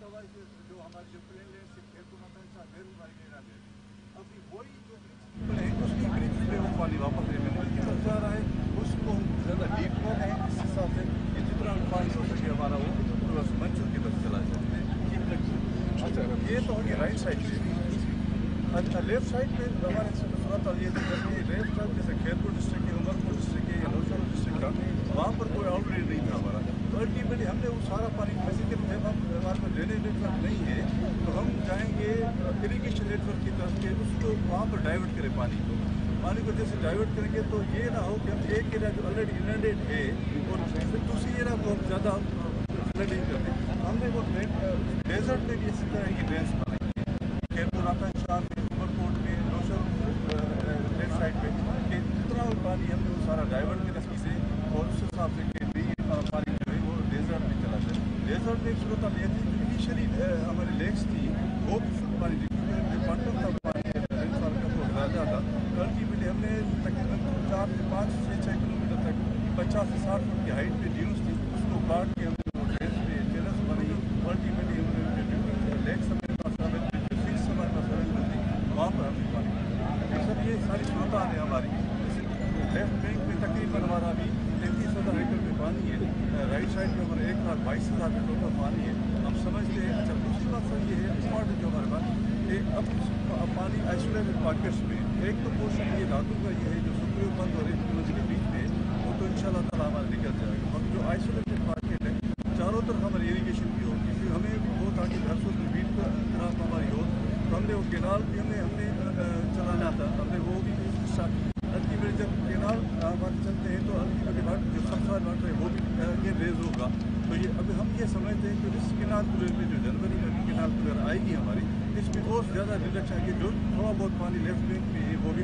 तो दवाई जो हमारे जो प्लेन है सिर्फ़ खेल को मतलब रिडक्शन की जो थोड़ा बहुत पानी लेफ़्ट विंग में वो भी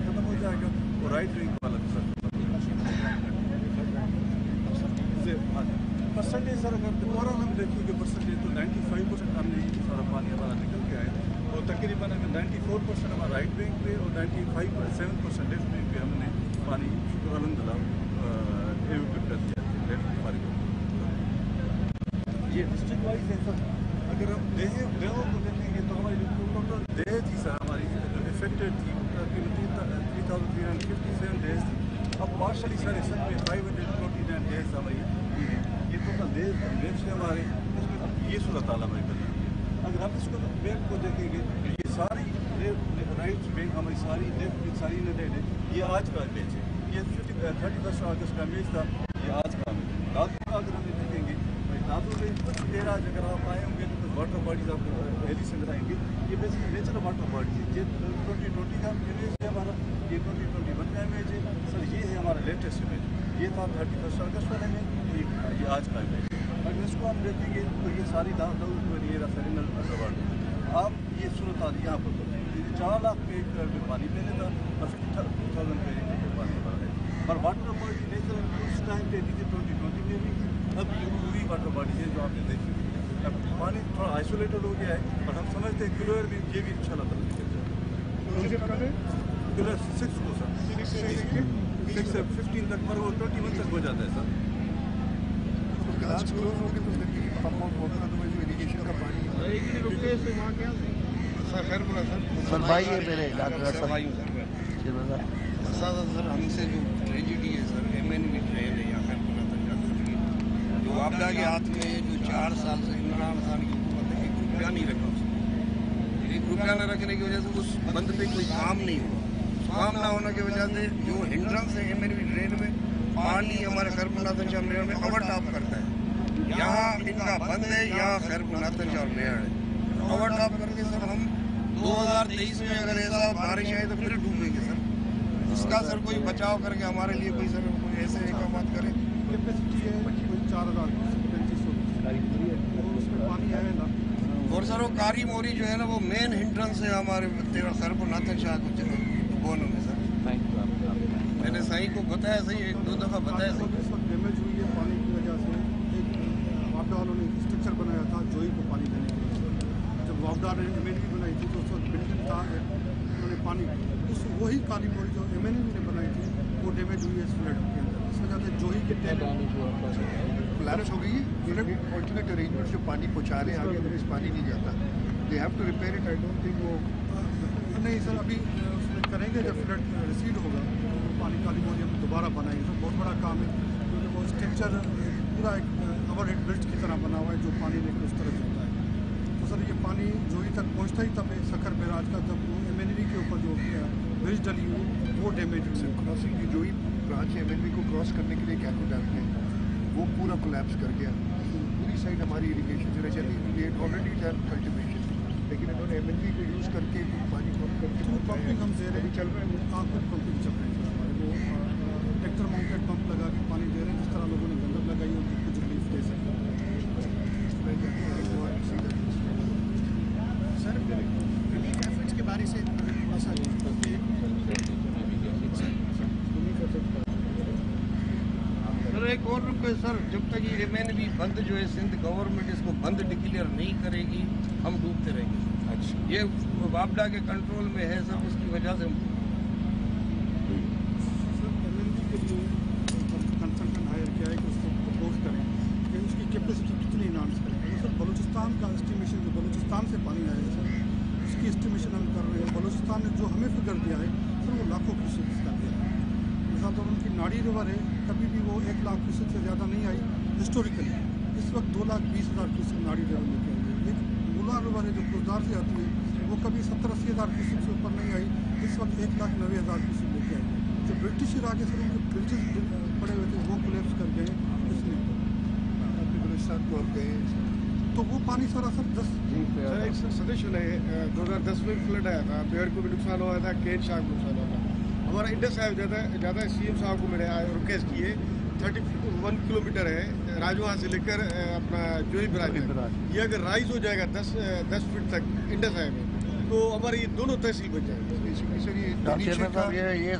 भाई ये मेरे डॉक्टर सर, हमसे जो ट्रेजिडी है, sir M N V drain है यहाँ जो आपदा के हाथ में जो चार साल से इमरान खान की हुकूमत है, एक रुपया नहीं रखा उसने। एक रुपया न रखने की वजह से उस बंद पे कोई काम नहीं हुआ। काम ना होने की वजह से जो हिंड्रंस है एम एन वी ट्रेन में, पानी हमारे कर्मनाथन शाह मेयर में ओवरटॉप करता है। यहाँ इनका बंद है, यहाँ खैर नाथन शाह मेयर है। ओवरटॉप करके सर हम 2023 में अगर ऐसा बारिश आए तो फिर डूबेंगे सर। उसका सर कोई बचाव करके हमारे लिए कोई सर कोई ऐसे इकदाम करे। कैपेसिटी है कोई चार हज़ार पैंतीस सौ उसमें पानी आए ना। और सर वो कारी मोरी जो है ना वो मेन हिंड्रेंस है हमारे तेरा सर को नाथन शाह को बोनो में सर। मैंने सही को बताया सही एक दो दफ़ा बताया सही इस वक्त डैमेज हुई है पानी की वजह से। एक वापडा वालों ने स्ट्रक्चर बनाया था जोई को पानी देने के लिए। जब वापदार ने थी तो उस बिल्डिंग था उन्होंने पानी उस वही काली मोड़ी जो एम एन ने बनाई थी वो डैमेज हुई है इस फ्लड के अंदर इसमें जाते जोही के फ्लैश हो गई है ऑल्टरनेट अरेंजमेंट जो पानी पहुँचा रहे हैं आगे पानी नहीं जाता they have to repair it I don't think वो नहीं सर अभी उसमें करेंगे जब फ्लड रिसीड होगा तो पानी काली मोदी हम दोबारा बनाएँगे सर बहुत बड़ा काम है क्योंकि वो स्ट्रक्चर पूरा एक ओवर हेड ब्रिज की तरह बना हुआ है जो पानी लेकर उस तरह तो सर ये पानी जो ही तक पहुँचता ही तब सखर बैराज का वो एम के ऊपर जो ब्रिज डली हुई वो डैमेज हुई। क्रॉसिंग की जो ही ब्रांच है एमएनबी को क्रॉस करने के लिए क्या को डालते हैं? वो पूरा कोलैप्स कर गया। तो पूरी साइड हमारी इरीगेशन जो चली। ऑलरेडी डन कल्टिवेशन लेकिन इन्होंने एमएनबी को यूज़ करके पानी पंप करके पंपिंग हम दे रहे हैं। चल रहे हैं कुछ पंपिंग चल रही है। हमारे वो ट्रैक्टर माउंटेड पंप लगा के पानी दे रहे हैं जिस तरह लोगों ने गंदम लगाई है उनकी कुछ रिलीफ दे सकें सर रिलीफ एफर्ट्स के बारे से थोड़ा सा सर एक और रिक्वेस्ट सर जब तक ये एम भी बंद जो है सिंध गवर्नमेंट इसको बंद डिक्लेयर नहीं करेगी हम डूबते रहेंगे। अच्छा। ये वापडा के कंट्रोल में है सर उसकी वजह से हम सर एमएनबी के लिए कंसल्टेंट हायर किया कि उसको प्रपोज करें उसकी कैपेसिटी कितनी इनाउंस करें। सर बलूचिस्तान का एस्टिमेशन जो बलूचिस्तान से पानी आया है सर उसकी एस्टिमेशन हम कर रहे हैं। बलूचिस्तान ने जो हमें फिगर दिया है सर वो लाखों का दिया है। मिसाल तौर पर उनकी नाड़ी रिवर है कभी भी वो एक लाख क्यूसेक से ज़्यादा नहीं आई हिस्टोरिकली इस वक्त दो लाख बीस हज़ार क्यूसेक नाड़ी रिवर लेके आई है एक मूला है जो कुलदार से आती है, वो कभी सत्तर अस्सी हज़ार क्यूसेक से ऊपर नहीं आई, इस वक्त एक लाख नब्बे हज़ार क्यूसेक लेके आई जो ब्रिटिश इराक से उनके ब्रिजेस पड़े हुए थे, वो कोलेप्स कर गए तो वो पानी सरासर दस सर, एक है दो हज़ार दस में फ्लड आया था पेड़ को भी नुकसान हुआ था, केन शाह को नुकसान हुआ हमारा इंडस साहब ज़्यादा ज़्यादा सी एम साहब को मैंने रिक्वेस्ट किए थर्टी वन किलोमीटर है राजवहाँ से लेकर अपना जोई बराज ये अगर राइज हो जाएगा दस दस फीट तक इंडस साहब में तो हमारी ये दोनों तहसील बन जाएँगे। ये ये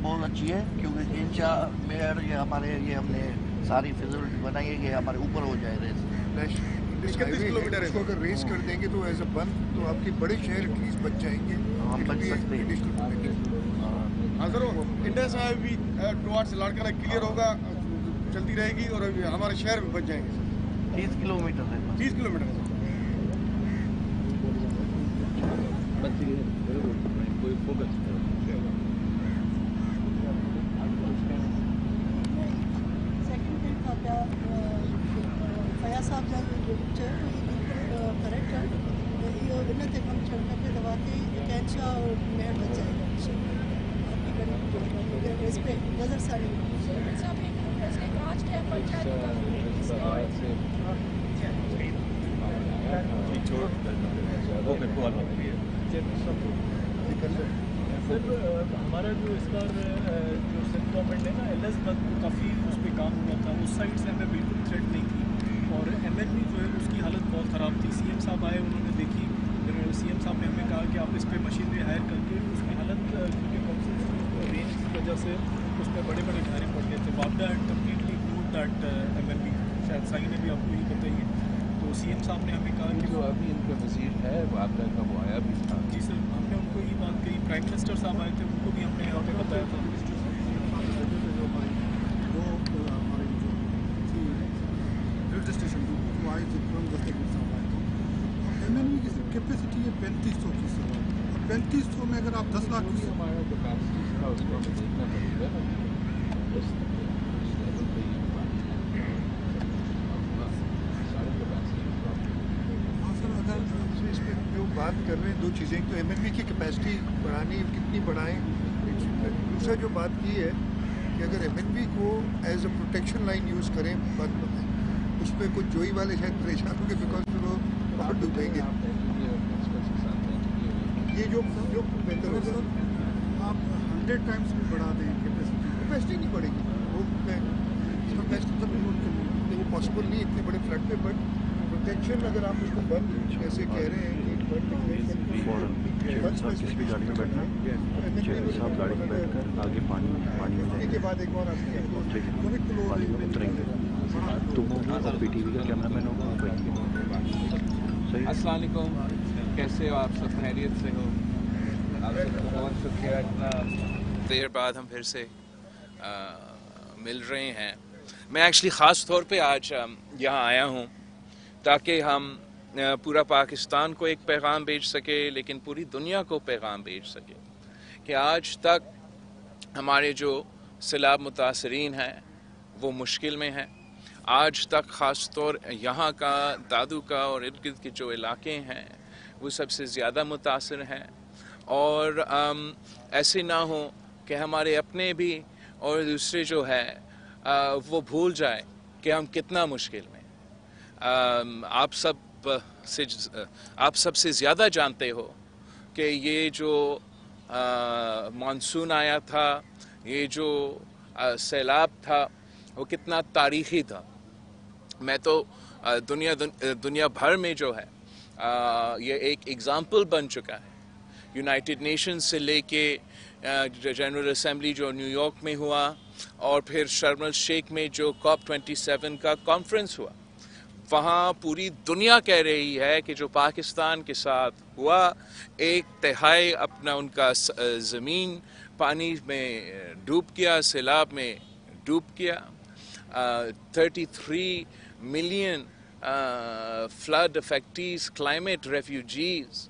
बहुत अच्छी है क्योंकि इंशा मेयर ये हमारे ये हमने सारी फैसिलिटी बनाई है कि हमारे ऊपर हो जाए रेस नेशनल इंडस 31 हाईवे है, किलोमीटर है। अगर रेस कर देंगे तो एज अ बंद तो आपके बड़े शहर एटलीस्ट बच जाएँगे। हम बच सकते हैं। इंडिया हाँ इंडस साहब भी टुवार्ड्स लाड़काना क्लियर होगा चलती रहेगी और अभी हमारे शहर में बच जाएँगे तीस किलोमीटर है। तीस किलोमीटर है कोई सेकंड थिंग आपका फया साहब जब विचार तो ये बिल्कुल करेक्ट है ये विनत है हम चढ़ने पे दबाते कैंचा और मेहर बच जाएगा आपकी गरीब इस पे नज़र साड़ी सर हमारा जो इस बार जो सिंध गवर्नमेंट है ना एल एस बंद काफ़ी उस पर काम हुआ था। उस साइड से हमें बिल्कुल थ्रेट नहीं थी। और एम भी जो है उसकी हालत बहुत ख़राब थी। सी एम साहब आए उन्होंने देखी। फिर सी एम साहब ने हमें कहा कि आप इस पर मशीनरी हायर करके उसकी हालत क्योंकि काउंसिल रेंज की वजह से उस पर बड़े बड़े घारे पड़ गए थे। वापडा and completely ignore that M N V शायद साई ने भी आपको यही बताई है। तो सी एम साहब ने हमें कहा कि जो अभी इनका वज़ीर है वापडा का वो आया भी था। जी सर हमने उनको ये बात कही। प्राइम मिनिस्टर साहब आए थे एम की कैपेसिटी है। पैंतीस सौ की अब पैंतीस सौ में अगर आप दस लाख की पे ही सारे हाँ सर अगर तो इस पे जो बात कर रहे हैं दो चीज़ें तो एमएनबी की कैपेसिटी बढ़ानी कितनी बढ़ाएँ दूसरा जो बात की है कि अगर एमएनबी को as a protection line use करें बंद उस पर कुछ जोई वाले शायद परेशान होंगे बिकॉज़ फिर वो और डूबेंगे ये जो जो बेहतर होगा। सर आप हंड्रेड टाइम्स भी बढ़ा दें कैपेसिटी कैपेसिटी नहीं बढ़ेगी। वो कैपेसिटी तब नहीं वो पॉसिबल नहीं इतने बड़े फ्लड पे बट प्रोटेक्शन अगर आप उसको बंद जैसे कह रहे हैं कि बंद साहब किसी भी गाड़ी में बैठना चेयरमैन साहब गाड़ी में बैठकर आगे पानी पानी में के बाद एक बार आते हैं। पानी में उतरेंगे। तुम होगा पी टी वी का कैमरा मैन होगा सही कैसे हो आप सब? खैरियत से हो? आप सबको बहुत शुक्रिया इतना देर बाद हम फिर से आ, मिल रहे हैं। मैं एक्चुअली ख़ास तौर पे आज यहाँ आया हूँ ताकि हम पूरा पाकिस्तान को एक पैगाम भेज सके लेकिन पूरी दुनिया को पैगाम भेज सके कि आज तक हमारे जो सैलाब मुतासरीन हैं वो मुश्किल में हैं। आज तक ख़ास तौर यहाँ का दादू का और इर्द गिर्द के जो इलाके हैं वो सबसे ज़्यादा मुतासर हैं। और अम, ऐसे ना हो कि हमारे अपने भी और दूसरे जो है अ, वो भूल जाए कि हम कितना मुश्किल में अम, आप सब से आप सबसे ज़्यादा जानते हो कि ये जो मानसून आया था ये जो सैलाब था वो कितना तारीखी था। मैं तो अ, दुनिया दुन, दुनिया भर में जो है अ, ये एक एग्ज़ाम्पल बन चुका है। यूनाइटेड नेशंस से लेके जनरल असम्बली जो न्यूयॉर्क में हुआ और फिर शर्मल शेख में जो कॉप 27 का कॉन्फ्रेंस हुआ। वहाँ पूरी दुनिया कह रही है कि जो पाकिस्तान के साथ हुआ एक तिहाई अपना उनका ज़मीन पानी में डूब गया सैलाब में डूब गया thirty three million flood affectees climate refugees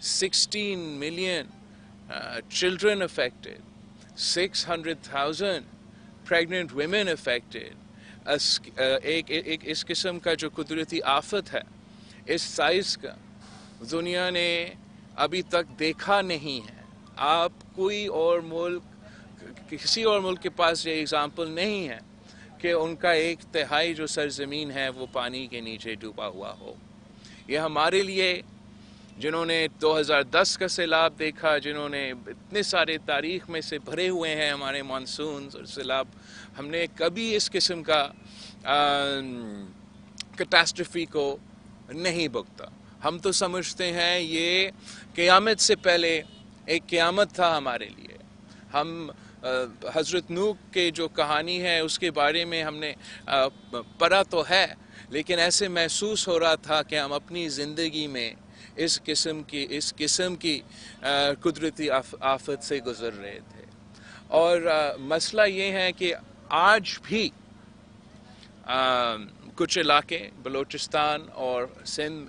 16 million uh, children affected, 600,000 pregnant women affected. एक, एक, एक इस किस्म का जो कुदरती आफत है इस साइज़ का दुनिया ने अभी तक देखा नहीं है। आप कोई और मुल्क किसी और मुल्क के पास ये एग्ज़ाम्पल नहीं है कि उनका एक तिहाई जो सरजमीन है वो पानी के नीचे डूबा हुआ हो। ये हमारे लिए जिन्होंने 2010 का सैलाब देखा जिन्होंने इतने सारे तारीख में से भरे हुए हैं हमारे मानसून और सैलाब हमने कभी इस किस्म का कैटास्ट्रफी को नहीं भुगता। हम तो समझते हैं ये क़यामत से पहले एक क़यामत था हमारे लिए। हम हज़रत नूह के जो कहानी है उसके बारे में हमने पढ़ा तो है, लेकिन ऐसे महसूस हो रहा था कि हम अपनी ज़िंदगी में इस किस्म की, इस किस्म की कुदरती आफ- आफत से गुज़र रहे थे। और मसला ये है कि आज भी अ, कुछ इलाके बलूचिस्तान और सिंध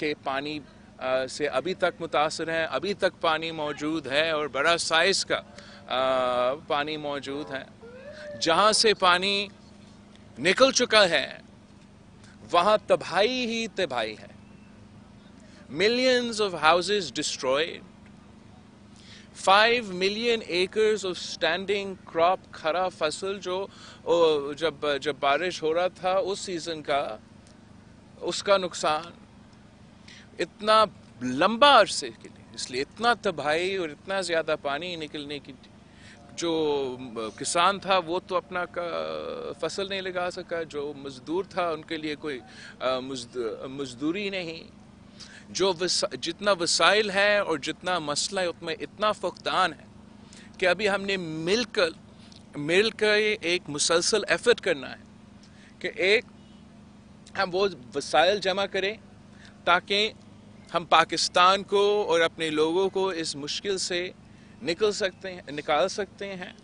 के पानी अ, से अभी तक मुतासर हैं अभी तक पानी मौजूद है और बड़ा साइज़ का अ, पानी मौजूद है। जहाँ से पानी निकल चुका है वहाँ तबाही ही तबाही है। Millions of houses destroyed, 5 million acres of standing crop खरा फ़सल जो जब जब बारिश हो रहा था उस सीज़न का, उसका नुकसान इतना लंबा अरसे के लिए, इसलिए इतना तबाही और इतना ज़्यादा पानी निकलने की जो किसान था, वो तो अपना का, फ़सल नहीं लगा सका, जो मज़दूर था, उनके लिए कोई मज़दूरी नहीं। जो वसा, जितना वसाइल है और जितना मसला है उसमें इतना फुकदान है कि अभी हमने मिलकर मिलकर एक मुसलसल एफर्ट करना है कि एक हम वो वसाइल जमा करें ताकि हम पाकिस्तान को और अपने लोगों को इस मुश्किल से निकल सकते हैं निकाल सकते हैं।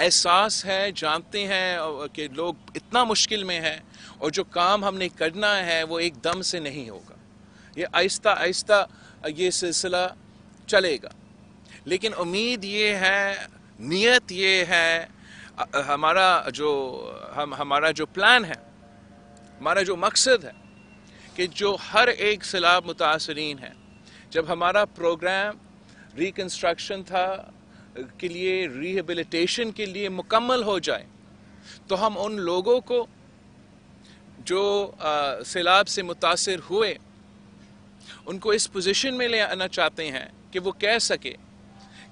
एहसास है जानते हैं कि लोग इतना मुश्किल में हैं और जो काम हमने करना है वो एकदम से नहीं होगा। ये आहिस्ता आहिस्ता ये सिलसिला चलेगा। लेकिन उम्मीद ये है, नियत ये है, हमारा जो, हम, हमारा जो प्लान है, हमारा जो मकसद है कि जो हर एक सैलाब मुतासरीन है, जब हमारा प्रोग्राम रिकन्स्ट्रक्शन था, के लिए रिहेबिलिटेशन के लिए मुकम्मल हो जाए तो हम उन लोगों को जो सैलाब से मुतासर हुए उनको इस पोजीशन में ले आना चाहते हैं कि वो कह सके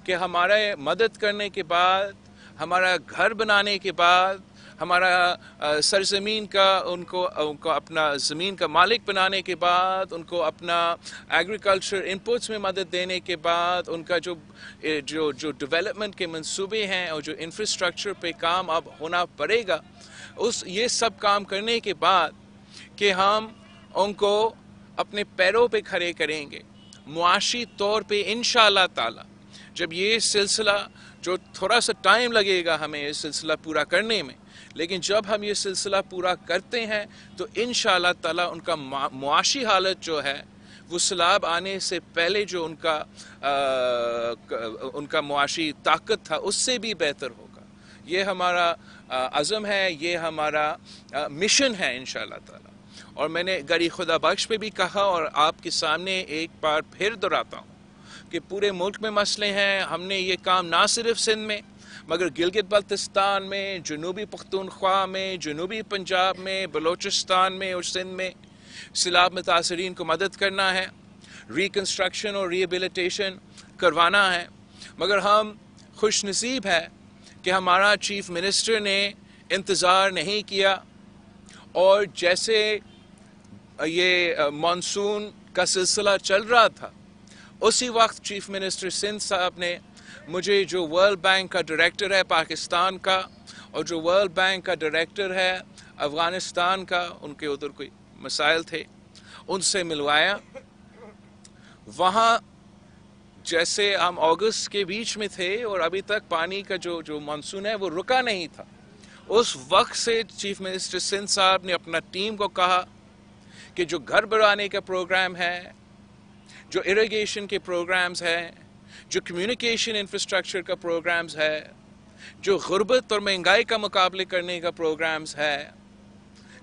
कि हमारा मदद करने के बाद, हमारा घर बनाने के बाद, हमारा सरजमीन का उनको उनको अपना ज़मीन का मालिक बनाने के बाद, उनको अपना एग्रीकल्चर इनपुट्स में मदद देने के बाद, उनका जो जो जो डेवलपमेंट के मंसूबे हैं और जो इंफ्रास्ट्रक्चर पे काम अब होना पड़ेगा, उस, ये सब काम करने के बाद कि हम उनको अपने पैरों पे खड़े करेंगे। मुआशी तौर पे इन ताला जब ये सिलसिला जो थोड़ा सा टाइम लगेगा हमें ये सिलसिला पूरा करने में लेकिन जब हम ये सिलसिला पूरा करते हैं तो इन ताला उनका मुआशी हालत जो है वो सैलाब आने से पहले जो उनका आ, उनका मुआशी ताकत था उससे भी बेहतर होगा। ये हमारा अज़म है ये हमारा आ, मिशन है इन ताला। और मैंने गरी खुदा बख्श पे भी कहा और आपके सामने एक बार फिर दोहराता हूँ कि पूरे मुल्क में मसले हैं, हमने ये काम ना सिर्फ़ सिंध में, मगर गिलगित बल्तिस्तान में, जनूबी पख्तूनख्वा में, जनूबी पंजाब में, बलोचिस्तान में और सिंध में। सैलाब मुतासरीन को मदद करना है रिकन्स्ट्रक्शन और रिहेबिलिटेशन करवाना है। मगर हम खुश नसीब है कि हमारा चीफ मिनिस्टर ने इंतज़ार नहीं किया और जैसे ये मानसून का सिलसिला चल रहा था। उसी वक्त चीफ मिनिस्टर सिंध साहब ने मुझे जो वर्ल्ड बैंक का डायरेक्टर है पाकिस्तान का और जो वर्ल्ड बैंक का डायरेक्टर है अफ़गानिस्तान का, उनके उधर कोई मसाइल थे, उनसे मिलवाया। वहाँ जैसे हम अगस्त के बीच में थे और अभी तक पानी का जो जो मानसून है वो रुका नहीं था। उस वक्त से चीफ मिनिस्टर सिंध साहब ने अपना टीम को कहा कि जो घर बढ़ाने का प्रोग्राम है, जो इरिगेशन के प्रोग्राम्स हैं, जो कम्युनिकेशन इंफ्रास्ट्रक्चर का प्रोग्राम्स है, जो गुर्बत और महँगाई का मुकाबले करने का प्रोग्राम्स है,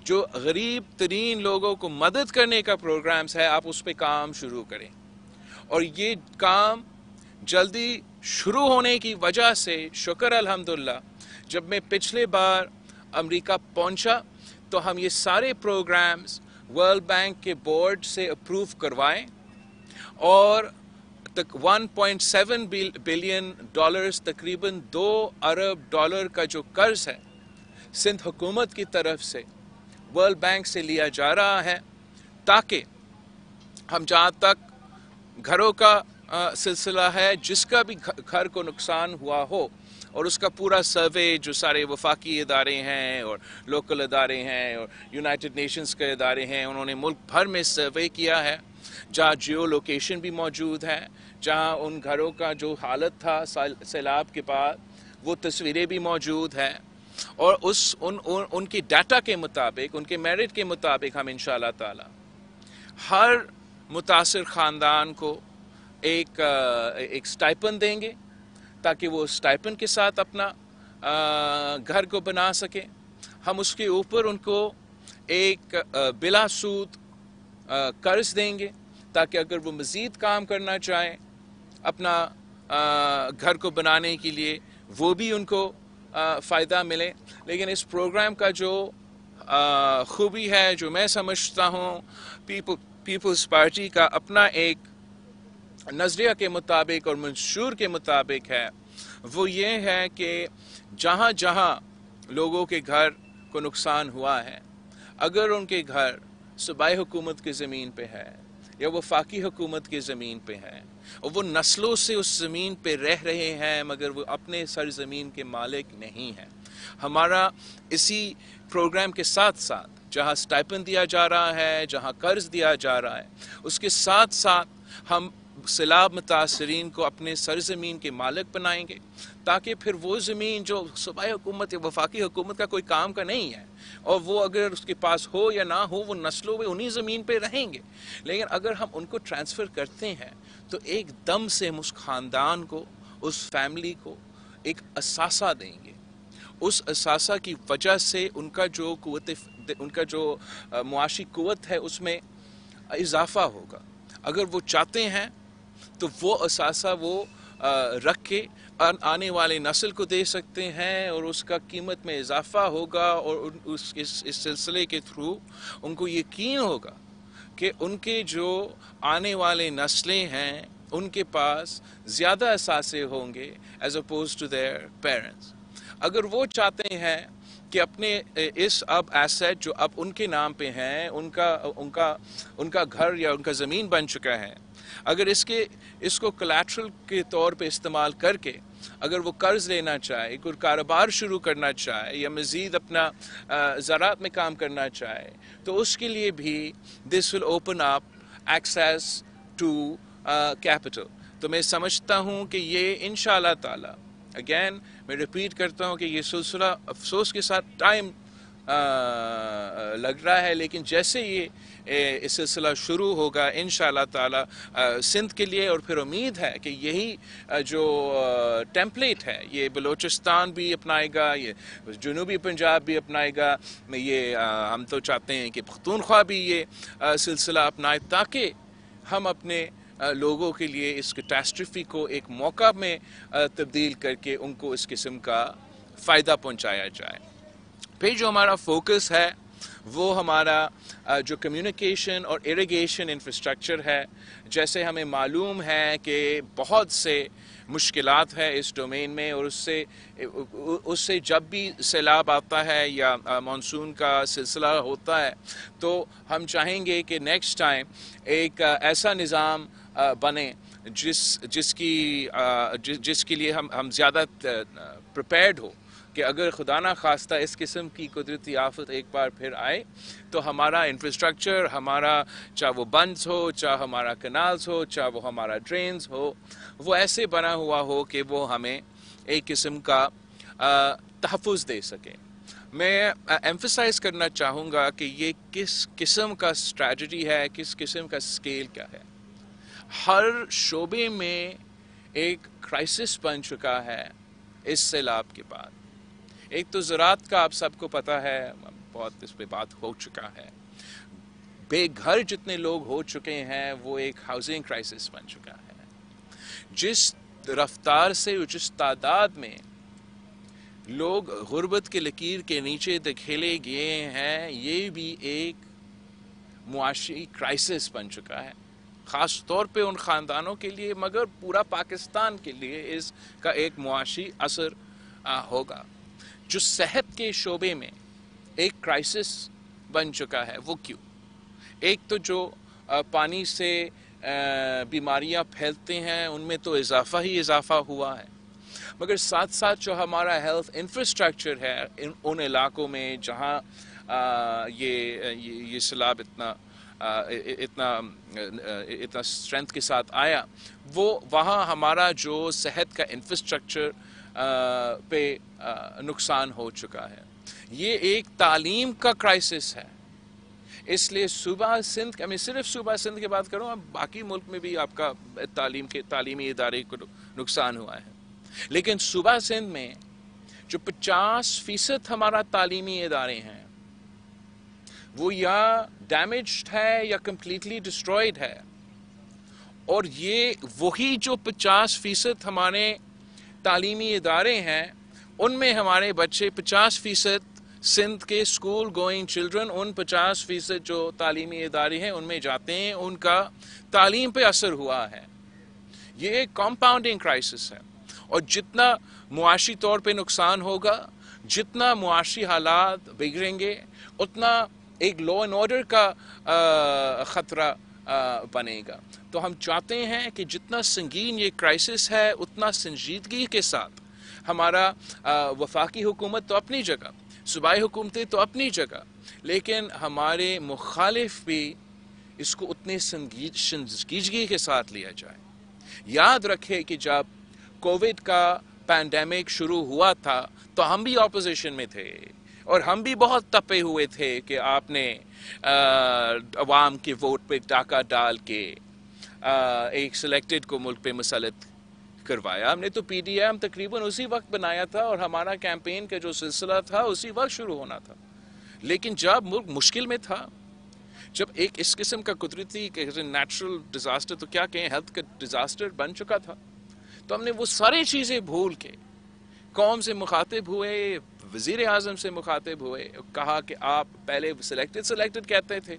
जो गरीब तरीन लोगों को मदद करने का प्रोग्राम्स है, आप उस पर काम शुरू करें। और ये काम जल्दी शुरू होने की वजह से, शुक्र अल्हम्दुलिल्लाह जब मैं पिछले बार अमेरिका पहुँचा तो हम ये सारे प्रोग्राम्स वर्ल्ड बैंक के बोर्ड से अप्रूव करवाएँ और तक 1.7 बिलियन डॉलर्स तकरीबन दो अरब डॉलर का जो कर्ज है, सिंध हुकूमत की तरफ़ से वर्ल्ड बैंक से लिया जा रहा है ताकि हम जहाँ तक घरों का सिलसिला है, जिसका भी घर को नुकसान हुआ हो और उसका पूरा सर्वे जो सारे वफाकी इदारे हैं और लोकल इदारे हैं और यूनाइटेड नेशंस के इदारे हैं उन्होंने मुल्क भर में सर्वे किया है जहाँ जियो लोकेशन भी मौजूद है जहाँ उन घरों का जो हालत था सैलाब के बाद वो तस्वीरें भी मौजूद हैं। और उस उन, उन उनकी डाटा के मुताबिक उनके मेरिट के मुताबिक हम इन ताला हर मुतासर ख़ानदान को एक एक स्टाइपन देंगे। ताकि वो स्टाइपन के साथ अपना घर को बना सकें। हम उसके ऊपर उनको एक बिला सूद कर्ज देंगे, ताकि अगर वो मज़ीद काम करना चाहें, अपना घर को बनाने के लिए, वो भी उनको फ़ायदा मिले। लेकिन इस प्रोग्राम का जो खूबी है, जो मैं समझता हूँ पीपल पीपल्स पार्टी का अपना एक नज़रिया के मुताबिक और मंशूर के मुताबिक है, वो ये है कि जहाँ जहाँ लोगों के घर को नुकसान हुआ है, अगर उनके घर सूबाई हुकूमत की ज़मीन पे है, या वो फाकी हुकूमत की ज़मीन पे है, और वो नस्लों से उस ज़मीन पे रह रहे हैं, मगर वो अपने सरजमीन के मालिक नहीं हैं। हमारा इसी प्रोग्राम के साथ साथ, जहाँ स्टाइपन दिया जा रहा है, जहाँ कर्ज दिया जा रहा है, उसके साथ साथ हम सैलाब मुतासरीन को अपने सरजमीन के मालिक बनाएँगे, ताकि फिर वो ज़मीन जो सूबाई हुकूमत या वफाकी हुकूमत का कोई काम का नहीं है, और वो अगर उसके पास हो या ना हो, वो नस्लों में उन्हीं ज़मीन पे रहेंगे। लेकिन अगर हम उनको ट्रांसफ़र करते हैं तो एक दम से हम उस ख़ानदान को, उस फैमिली को एक असासा देंगे। उस असासा की वजह से उनका जो कुत उनका जो मुआशी कुत है, उसमें इजाफा होगा। अगर वो चाहते हैं तो वो असासा वो रख के आने वाले नस्ल को दे सकते हैं और उसका कीमत में इजाफा होगा और उस इस, इस सिलसिले के थ्रू उनको यकीन होगा कि उनके जो आने वाले नस्लें हैं उनके पास ज़्यादा असासे होंगे as opposed to their parents अगर वो चाहते हैं कि अपने इस अब एसेट जो अब उनके नाम पे हैं उनका उनका उनका घर या उनका ज़मीन बन चुका है अगर इसके, इसको कलेट्रल के तौर पे इस्तेमाल करके अगर वो कर्ज लेना चाहे कोई कारोबार शुरू करना चाहे, या मज़ीद अपना ज़रात में काम करना चाहे तो उसके लिए भी this will open up access to capital तो मैं समझता हूँ कि ये इन ताला अगेन मैं रिपीट करता हूँ कि ये सिलसिला अफसोस के साथ टाइम लग रहा है, लेकिन जैसे ये सिलसिला शुरू होगा इन ताला सिंध के लिए। और फिर उम्मीद है कि यही जो टेम्पलेट है, ये बलूचिस्तान भी अपनाएगा, ये जनूबी पंजाब भी अपनाएगा। ये हम तो चाहते हैं कि पख्तूनख्वा भी ये सिलसिला अपनाए, ताकि हम अपने लोगों के लिए इस कैटास्ट्रफी को एक मौका में तब्दील करके उनको इस किस्म का फ़ायदा पहुँचाया जाए। फिर जो हमारा फोकस है वो हमारा जो कम्युनिकेशन और इरिगेशन इंफ्रास्ट्रक्चर है जैसे हमें मालूम है कि बहुत से मुश्किल है इस डोमेन में और उससे उससे जब भी सैलाब आता है या मानसून का सिलसिला होता है तो हम चाहेंगे कि नेक्स्ट टाइम एक ऐसा निज़ाम बने जिस जिसकी जिस, जिसके लिए हम हम ज़्यादा प्रिपेयर्ड हो। कि अगर खुदा ना खास्ता इस किस्म की कुदरती आफत एक बार फिर आए तो हमारा इंफ्रास्ट्रक्चर हमारा चाहे वो बंस हो, चाहे हमारा कनाल्स हो, चाहे वो हमारा ड्रेन्स हो, वो ऐसे बना हुआ हो कि वो हमें एक किस्म का तहफ़ दे सके। मैं एम्फोसाइज करना चाहूँगा कि ये किस किस्म का स्ट्रेटजी है, किस किस्म का स्केल क्या है। हर शोबे में एक क्राइसिस बन चुका है इस सैलाब के बाद। एक तो ज़रात का आप सबको पता है, बहुत इस पर बात हो चुका है। बेघर जितने लोग हो चुके हैं, वो एक हाउसिंग क्राइसिस बन चुका है। जिस रफ्तार से जिस तादाद में लोग गुर्बत के लकीर के नीचे दखेले गए हैं, ये भी एक मुआशी क्राइसिस बन चुका है। ख़ास तौर पे उन ख़ानदानों के लिए, मगर पूरा पाकिस्तान के लिए इसका एक मुआशी असर होगा। जो सेहत के शोबे में एक क्राइसिस बन चुका है वो क्यों? एक तो जो पानी से बीमारियाँ फैलते हैं उनमें तो इजाफा ही इजाफा हुआ है। मगर साथ साथ जो हमारा हेल्थ इंफ्रास्ट्रक्चर है इन उन इलाकों में जहाँ ये ये, ये सैलाब इतना इतना इतना स्ट्रेंथ के साथ आया वो वहाँ हमारा जो सेहत का इंफ्रास्ट्रक्चर पे नुकसान हो चुका है। ये एक तालीम का क्राइसिस है। इसलिए सूबा सिंध मैं सिर्फ़ सूबा सिंध की बात करूँ, अब बाकी मुल्क में भी आपका तालीम के, तालीमी इदारे को नुकसान हुआ है। लेकिन सूबा सिंध में जो 50 फ़ीसद हमारा तालीमी इदारे हैं, वो या डैमेज है या कम्प्लीटली डिस्ट्रॉयड है। और ये वही जो 50 फ़ीसद हमारे तालीमी इदारे हैं, उनमें हमारे बच्चे 50 फ़ीसद सिंध के स्कूल गोइंग चिल्ड्रन, उन 50 फ़ीसद जो तालीमी इदारे हैं, उनमें जाते हैं, उनका तालीम पे असर हुआ है। ये एक कॉम्पाउंडिंग क्राइसिस है। और जितना मुआशी तौर पे नुकसान होगा, जितना मुआशी हालात बिगड़ेंगे, उतना एक लॉ एंड ऑर्डर का ख़तरा बनेगा। तो हम चाहते हैं कि जितना संगीन ये क्राइसिस है, उतना संजीदगी के साथ। हमारा वफाकी हुकूमत तो अपनी जगह, सूबाई हुकूमतें तो अपनी जगह, लेकिन हमारे मुखालिफ भी इसको उतने संजीदगी के साथ लिया जाए। याद रखे कि जब कोविड का पैंडमिक शुरू हुआ था तो हम भी ऑपोजिशन में थे, और हम भी बहुत तपे हुए थे कि आपने अवाम के वोट पे डाका डाल के एक सिलेक्टेड को मुल्क पे मसलत करवाया। हमने तो पी डी एम तकरीबन उसी वक्त बनाया था और हमारा कैंपेन का जो सिलसिला था, उसी वक्त शुरू होना था। लेकिन जब मुल्क मुश्किल में था, जब एक इस किस्म का कुदरती नेचुरल डिज़ास्टर तो क्या कहें हेल्थ का डिज़ास्टर बन चुका था। तो हमने वो सारी चीज़ें भूल के, कौम से मुखातिब हुए वज़ीर अजम से मुखातिब हुए कहा कि आप पहले सिलेक्टेड सिलेक्टेड कहते थे।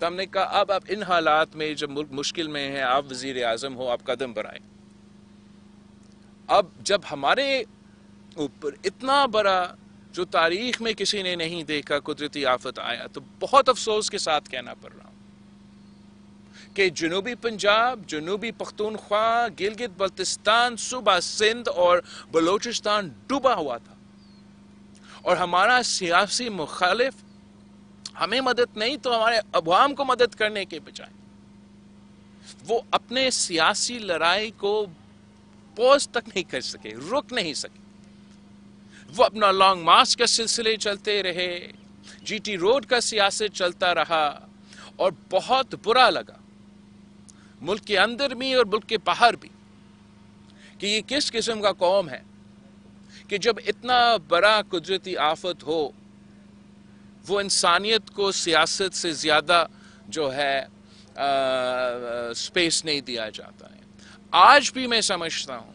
तो हमने कहा, अब आप इन हालात में, जब मुल्क मुश्किल में है, आप वज़ीर अजम हो, आप कदम बढ़ाएँ अब जब हमारे ऊपर इतना बड़ा, जो तारीख में किसी ने नहीं देखा, कुदरती आफत आया तो बहुत अफसोस के साथ कहना पड़ रहा हूँ कि जनूबी पंजाब, जनूबी पख्तूनख्वा, गिलगित बल्तिस्तान सूबा सिंध और बलोचिस्तान डूबा हुआ था। और हमारा सियासी मुखालिफ हमें मदद नहीं तो हमारे अवाम को मदद करने के बजाय वो अपने सियासी लड़ाई को पोज तक नहीं कर सके, रुक नहीं सके। वो अपना लॉन्ग मार्च का सिलसिले चलते रहे, जीटी रोड का सियासत चलता रहा और बहुत बुरा लगा। मुल्क के अंदर भी और मुल्क के बाहर भी कि ये किस किस्म का कौम है कि जब इतना बड़ा कुदरती आफत हो वो इंसानियत को सियासत से ज़्यादा जो है स्पेस नहीं दिया जाता है। आज भी मैं समझता हूँ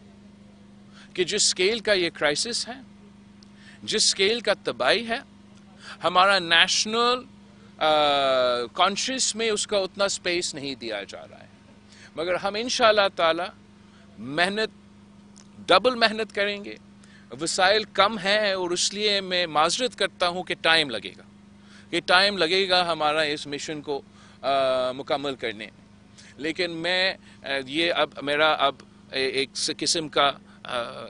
कि जिस स्केल का ये क्राइसिस है, जिस स्केल का तबाही है, हमारा नेशनल कॉन्शियस में उसका उतना स्पेस नहीं दिया जा रहा है। मगर हम इन ताला मेहनत डबल मेहनत करेंगे। वसाइल कम है और इसलिए मैं माजरत करता हूँ कि टाइम लगेगा। कि टाइम लगेगा हमारा इस मिशन को मुकम्मल करने। लेकिन मैं ये अब मेरा अब एक किस्म का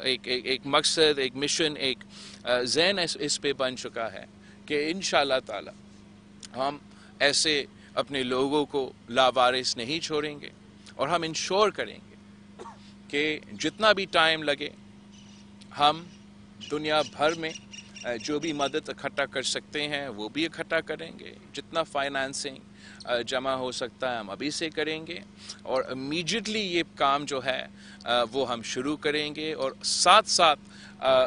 एक एक, एक मकसद एक मिशन एक जहन इस, इस पे बन चुका है कि इन ताला हम ऐसे अपने लोगों को लावारिस नहीं छोड़ेंगे और हम इंश्योर करेंगे कि जितना भी टाइम लगे हम दुनिया भर में जो भी मदद इकट्ठा कर सकते हैं, वो भी इकट्ठा करेंगे। जितना फाइनेंसिंग जमा हो सकता है, हम अभी से करेंगे। और इमीडिएटली ये काम जो है वो हम शुरू करेंगे और साथ साथ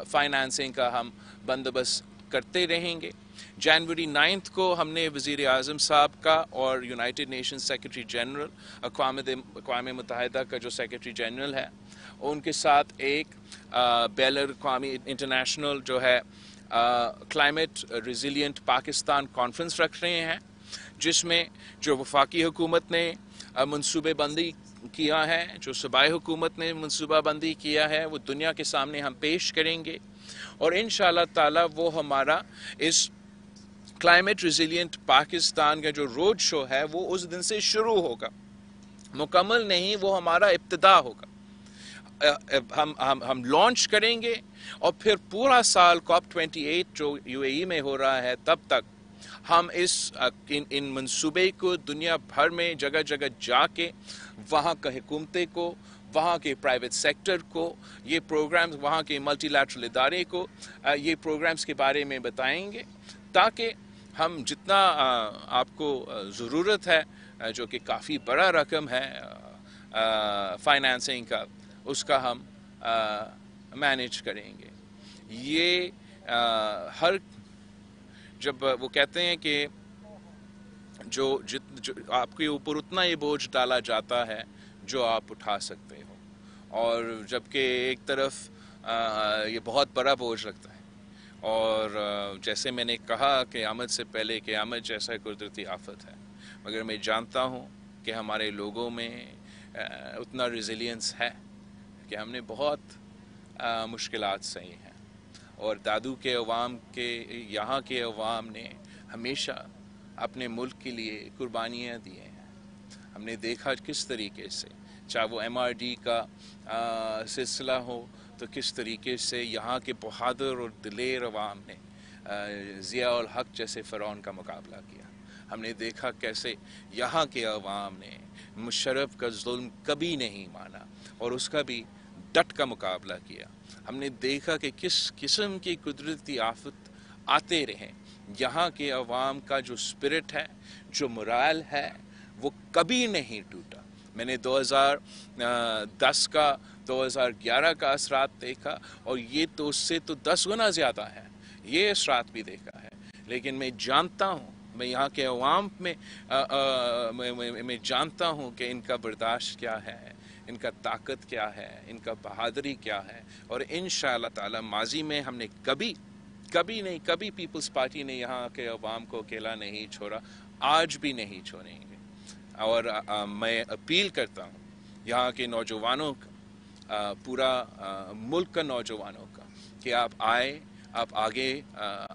फाइनेंसिंग का हम बंदोबस्त करते रहेंगे। जनवरी नाइन्थ को हमने वज़ी अजम साहब का और यूनाइटेड नेशन सेक्रेटरी जनरल अकवा मुतहदा का जो सेक्रेटरी जनरल है, उनके साथ एक बैल अवी इंटरनेशनल जो है क्लाइमेट रिजिलियंट पाकिस्तान कॉन्फ्रेंस रख रहे हैं, जिसमें जो वफाकी हुकूमत ने मनसूबेबंदी किया है, जो सूबाई हुकूमत ने मनसूबाबंदी किया है, वो दुनिया के सामने हम पेश करेंगे। और इन ताला वो हमारा इस क्लाइमेट रिजिलियंट पाकिस्तान का जो रोड शो है, वो उस दिन से शुरू होगा। मुकम्मल नहीं, वो हमारा इब्तदा होगा। हम हम हम लॉन्च करेंगे और फिर पूरा साल कॉप 28 जो यूएई में हो रहा है, तब तक हम इस इन इन मंसूबे को, दुनिया भर में जगह जगह जाके, वहाँ के हुकूमते को, वहाँ के प्राइवेट सेक्टर को, ये प्रोग्राम्स वहाँ के मल्टीलैटरल इदारे को ये प्रोग्राम्स के बारे में बताएँगे, ताकि हम जितना आपको ज़रूरत है जो कि काफ़ी बड़ा रकम है फाइनेंसिंग का, उसका हम मैनेज करेंगे। ये आ, हर जब वो कहते हैं कि जो जित जो आपके ऊपर उतना ही बोझ डाला जाता है जो आप उठा सकते हो। और जबकि एक तरफ़ आ, ये बहुत बड़ा बोझ लगता है। और जैसे मैंने कहा कि आमद से पहले कि आमद जैसा कुदरती आफत है। मगर मैं जानता हूँ कि हमारे लोगों में उतना रिजिलियंस है कि हमने बहुत मुश्किल सही हैं। और दादू के अवाम के, यहाँ के अवाम ने हमेशा अपने मुल्क के लिए कुर्बानियाँ दी हैं। हमने देखा किस तरीके से, चाहे वो एम आर डी का सिलसिला हो तो किस तरीके से यहाँ के बहादुर और दिलेर अवाम ने ज़ियाउल हक जैसे फ़रौन का मुकाबला किया। हमने देखा कैसे यहाँ के अवाम ने मुशरफ का जुल्म कभी नहीं माना, और उसका भी डट का मुकाबला किया। हमने देखा कि किस किस्म की कुदरती आफत आते रहे। यहाँ के अवाम का जो स्पिरिट है जो मुराल है वो कभी नहीं टूटा। मैंने 2010 का 2011 का असरात देखा और ये तो उससे तो दस गुना ज़्यादा है। ये असरात भी देखा है। लेकिन मैं जानता हूँ मैं यहाँ के अवाम में आ, आ, मैं, मैं, मैं जानता हूँ कि इनका बर्दाश्त क्या है। इनका ताकत क्या है इनका बहादरी क्या है? और इन ताला माजी में हमने कभी कभी नहीं कभी पीपल्स पार्टी ने यहाँ के अवाम को अकेला नहीं छोड़ा आज भी नहीं छोड़ेंगे। और आ, आ, मैं अपील करता हूँ यहाँ के नौजवानों का पूरा आ, मुल्क का नौजवानों का कि आप आए आप आगे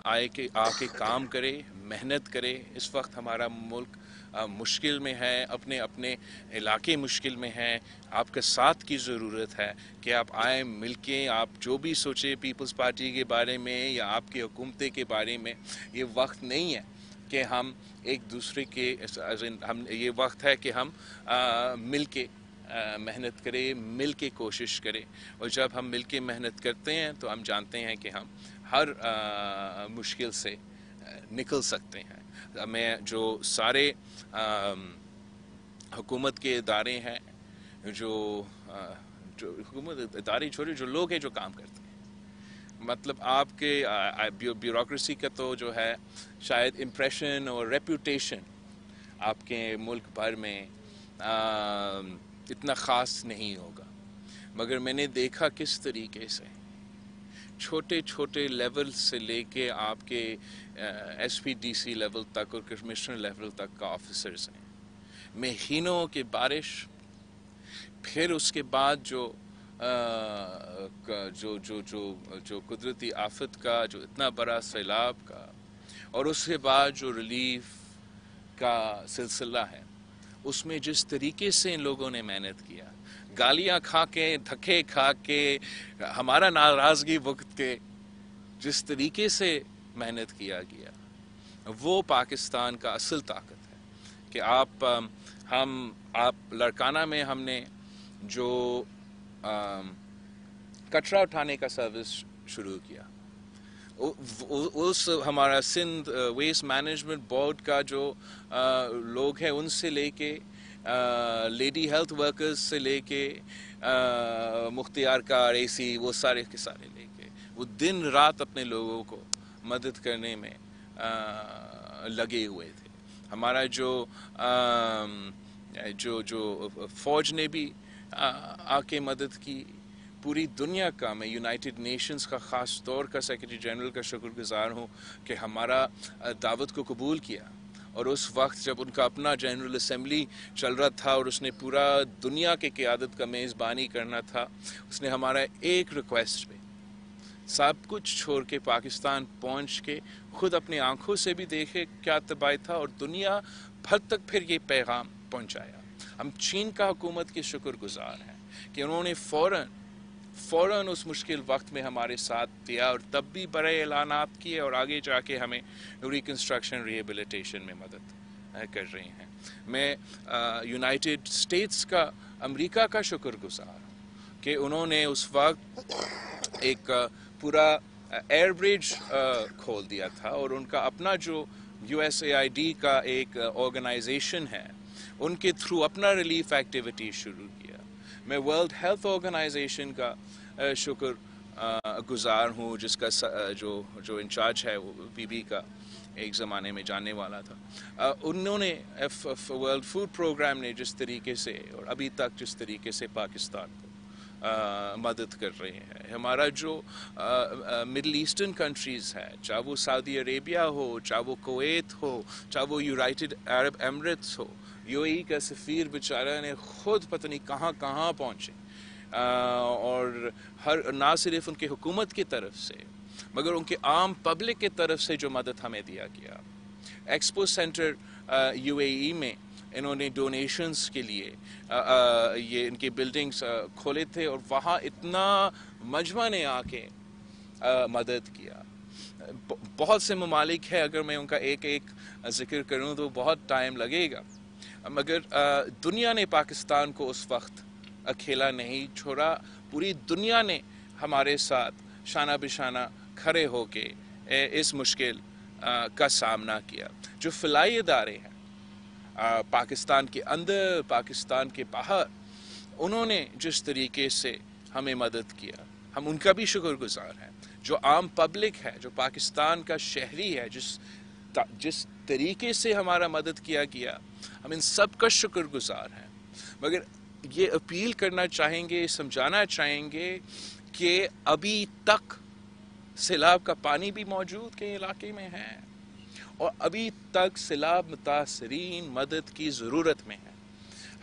आए के आके काम करें मेहनत करें इस वक्त हमारा मुल्क मुश्किल में है अपने अपने इलाके मुश्किल में हैं आपके साथ की ज़रूरत है कि आप आए मिल के आप जो भी सोचे पीपल्स पार्टी के बारे में या आपकी हुकूमत के बारे में ये वक्त नहीं है कि हम एक दूसरे के हम ये वक्त है कि हम मिल के मेहनत करें मिल के कोशिश करें। और जब हम मिल के मेहनत करते हैं तो हम जानते हैं कि हम हर आ, मुश्किल से निकल सकते हैं। मैं जो सारे हुकूमत के इदारे हैं जो जो हुकूमत इदारे छोड़े जो लोग हैं जो काम करते हैं। मतलब आपके ब्यूरोक्रेसी का तो जो है शायद इम्प्रेशन और रेपूटेशन आपके मुल्क भर में आ, इतना ख़ास नहीं होगा। मगर मैंने देखा किस तरीके से छोटे छोटे लेवल से लेके आपके S P D C level तक और कमिश्नर लेवल तक का ऑफिसर्स हैं। महीनों की बारिश फिर उसके बाद जो आ, जो जो जो जो कुदरती आफत का जो इतना बड़ा सैलाब का और उसके बाद जो रिलीफ का सिलसिला है उसमें जिस तरीके से इन लोगों ने मेहनत किया गालियाँ खा के धक्के खा के हमारा नाराज़गी वक्त के जिस तरीके से मेहनत किया गया, वो पाकिस्तान का असल ताकत है कि आप हम, आप लड़काना में हमने जो कचरा उठाने का सर्विस शुरू किया। उस हमारा सिंध वेस्ट मैनेजमेंट बोर्ड का जो लोग हैं उनसे लेके लेडी हेल्थ वर्कर्स से लेके मुख्तियार कार एसी वो सारे के सारे लेके वो दिन रात अपने लोगों को मदद करने में आ, लगे हुए थे। हमारा जो आ, जो जो फौज ने भी आ, आके मदद की पूरी दुनिया का मैं यूनाइटेड नेशंस का ख़ास तौर का सेक्रेटरी जनरल का शुक्रगुजार हूँ कि हमारा दावत को कबूल किया। और उस वक्त जब उनका अपना जनरल असम्बली चल रहा था और उसने पूरा दुनिया के क़्यादत का मेज़बानी करना था, उसने हमारा एक रिक्वेस्ट पे सब कुछ छोड़ के पाकिस्तान पहुँच के खुद अपनी आँखों से भी देखे क्या तबाही था और दुनिया भर तक फिर ये पैगाम पहुँचाया। हम चीन का हुकूमत के शुक्रगुजार हैं कि उन्होंने फ़ौर फ़ौर उस मुश्किल वक्त में हमारे साथ दिया और तब भी बड़े ऐलान किए और आगे जाके हमें रिकन्स्ट्रक्शन रिहेबिलिटेशन में मदद कर रही हैं। मैं यूनाइटेड स्टेट्स का, अमेरिका का शुक्रगुजार कि उन्होंने उस वक्त एक पूरा एयर ब्रिज खोल दिया था और उनका अपना जो यूएसएआईडी का एक ऑर्गेनाइजेशन है, उनके थ्रू अपना रिलीफ एक्टिविटी शुरू मैं वर्ल्ड हेल्थ ऑर्गेनाइजेशन का शुक्र गुज़ार हूँ जिसका जो जो इंचार्ज है वो बीबी का एक ज़माने में जानने वाला था। उन्होंने वर्ल्ड फ़ूड प्रोग्राम ने जिस तरीके से और अभी तक जिस तरीके से पाकिस्तान को आ, मदद कर रहे हैं। हमारा जो मिडल ईस्टर्न कंट्रीज़ है चाहे वो सऊदी अरेबिया हो चाहे वो कोवैत हो चाहे वो यूनाइटेड अरब एमरेट्स हो यूएई का सफ़ीर बेचारा ने ख़ुद पता नहीं कहाँ कहाँ पहुँचे। और हर ना सिर्फ़ उनके हुकूमत की तरफ़ से मगर उनके आम पब्लिक की तरफ़ से जो मदद हमें दिया गया। एक्सपो सेंटर यूएई में इन्होंने डोनेशंस के लिए आ, आ, ये इनकी बिल्डिंग्स खोले थे और वहाँ इतना मजमा ने आके आ, मदद किया। बहुत से ममालिक है अगर मैं उनका एक एक ज़िक्र करूँ तो बहुत टाइम लगेगा। मगर दुनिया ने पाकिस्तान को उस वक्त अकेला नहीं छोड़ा। पूरी दुनिया ने हमारे साथ शाना बिशाना खड़े होके इस मुश्किल का सामना किया, जो फलाई इदारे हैं। पाकिस्तान के अंदर, पाकिस्तान के बाहर, उन्होंने जिस तरीके से हमें मदद किया, हम उनका भी शुक्रगुजार हैं। जो आम पब्लिक है, जो पाकिस्तान का शहरी है, जिस जिस तरीके से हमारा मदद किया गया हम इन सब का शुक्रगुजार हैं। मगर ये अपील करना चाहेंगे, समझाना चाहेंगे कि अभी तक सैलाब का पानी भी मौजूद के इलाके में है और अभी तक सैलाब मुतासरीन मदद की ज़रूरत में है।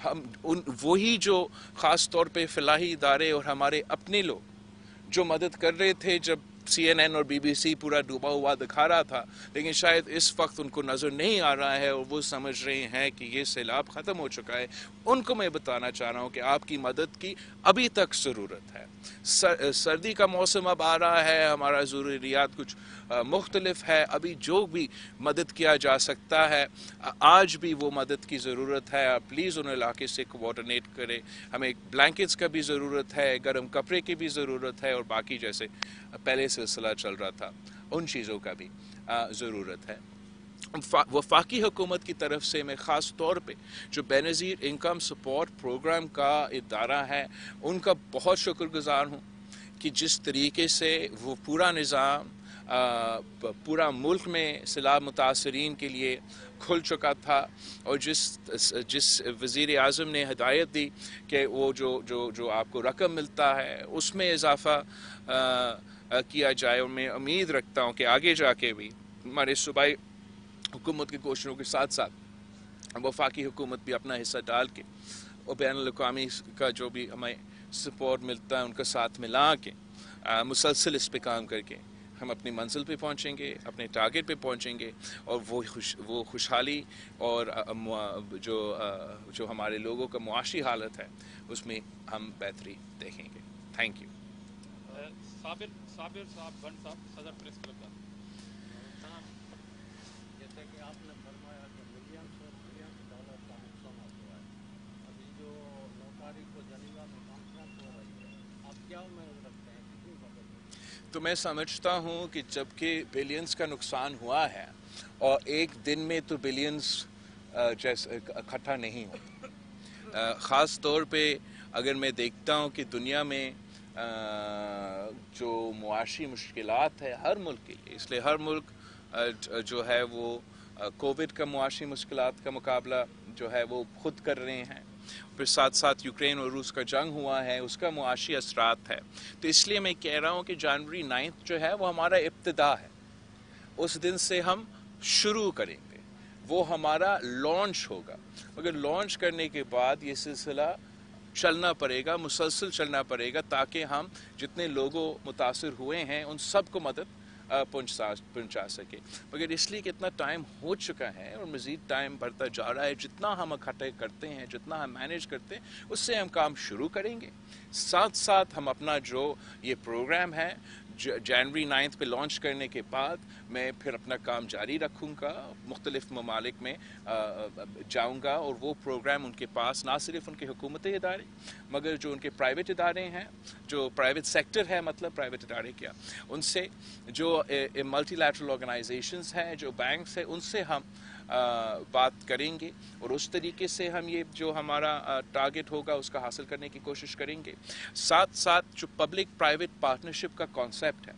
हम उन, वही जो ख़ास तौर पे फ़लाही इदारे और हमारे अपने लोग जो मदद कर रहे थे जब सी एन एन और बीबीसी पूरा डूबा हुआ दिखा रहा था लेकिन शायद इस वक्त उनको नज़र नहीं आ रहा है और वो समझ रहे हैं कि ये सैलाब ख़त्म हो चुका है। उनको मैं बताना चाह रहा हूँ कि आपकी मदद की अभी तक ज़रूरत है। सर, सर्दी का मौसम अब आ रहा है हमारा ज़रूरियात कुछ मुख्तलफ है। अभी जो भी मदद किया जा सकता है आज भी वो मदद की ज़रूरत है। आप प्लीज़ उन इलाके से कोऑर्डिनेट करें। हमें ब्लैंकेट्स का भी ज़रूरत है, गर्म कपड़े की भी ज़रूरत है और बाकी जैसे पहले सिलसिला चल रहा था, उन चीज़ों का भी ज़रूरत है। वफाकी हुकूमत की तरफ़ से मैं ख़ास तौर पे जो बेनज़ीर इनकम सपोर्ट प्रोग्राम का इदारा है, उनका बहुत शुक्रगुजार हूँ कि जिस तरीके से वो पूरा निज़ाम पूरा मुल्क में सिला मुतासरीन के लिए खुल चुका था और जिस जिस वज़ी अजम ने हदायत दी कि वो जो जो जो आपको रकम मिलता है, उसमें इजाफ़ा किया जाए। और मैं उम्मीद रखता हूँ कि आगे जाके भी हमारे सूबाई हुकूमत की कोशिशों के साथ साथ वफाकी हुकूमत भी अपना हिस्सा डाल के और बैन अवी का जो भी हमें सपोर्ट मिलता है, उनका साथ मिला के मुसलसल इस पर काम करके हम अपनी मंजिल पे पहुँचेंगे, अपने टारगेट पे पहुँचेंगे और वो खुश, वो खुशहाली और जो जो हमारे लोगों का मुआशी हालत है, उसमें हम बेहतरी देखेंगे। थैंक यू साबिर साबिर साहब साहब, सदर प्रेस क्लब का जैसे कि आपने फरमाया कि मिलियंस और बिलियंस डॉलर का नुकसान हुआ है अभी जो नौ तारीख को जनीवा में कॉन्फ्रेंस हो रही है आप क्या उम्मीद रखते हैं कितनी मदद तो मैं समझता हूँ कि जबकि बिलियंस का नुकसान हुआ है, और एक दिन में तो बिलियंस जैसे इकट्ठा नहीं हो ख़ास तौर पे अगर मैं देखता हूँ कि दुनिया में जो मुआशी मुश्किल है हर मुल्क के लिए, इसलिए हर मुल्क जो है वो कोविड का मुआशी मुश्किल का मुकाबला जो है वो खुद कर रहे हैं फिर साथ साथ यूक्रेन और रूस का जंग हुआ है, उसका मुआशी असरात है। तो इसलिए मैं कह रहा हूँ कि जनवरी नाइन्थ जो है, वो हमारा इब्तदा है। उस दिन से हम शुरू करेंगे। वो हमारा लॉन्च होगा। मगर लॉन्च करने के बाद ये सिलसिला चलना पड़ेगा, मुसलसल चलना पड़ेगा, ताकि हम जितने लोगों मुतासर हुए हैं, उन सबको मदद पहुँचा पहुँचा सके। मगर इसलिए कि इतना टाइम हो चुका है और मज़ीद टाइम बढ़ता जा रहा है। जितना हम इकट्ठे करते हैं, जितना हम मैनेज करते हैं, उससे हम काम शुरू करेंगे। साथ साथ हम अपना जो ये प्रोग्राम है जनवरी नाइन्थ पे लॉन्च करने के बाद मैं फिर अपना काम जारी रखूँगा, मुख्तलिफ़ ममालिक में जाऊँगा और वो प्रोग्राम उनके पास ना सिर्फ़ उनके हुकूमती इदारे, मगर जो उनके प्राइवेट इदारे हैं, जो प्राइवेट सेक्टर है मतलब प्राइवेट इदारे क्या, उनसे जो मल्टी लैटरल ऑर्गेनाइजेशंस हैं, जो बैंक्स हैं, उनसे हम बात करेंगे और उस तरीके से हम ये जो हमारा टारगेट होगा उसका हासिल करने की कोशिश करेंगे। साथ साथ जो पब्लिक प्राइवेट पार्टनरशिप का कॉन्सेप्ट है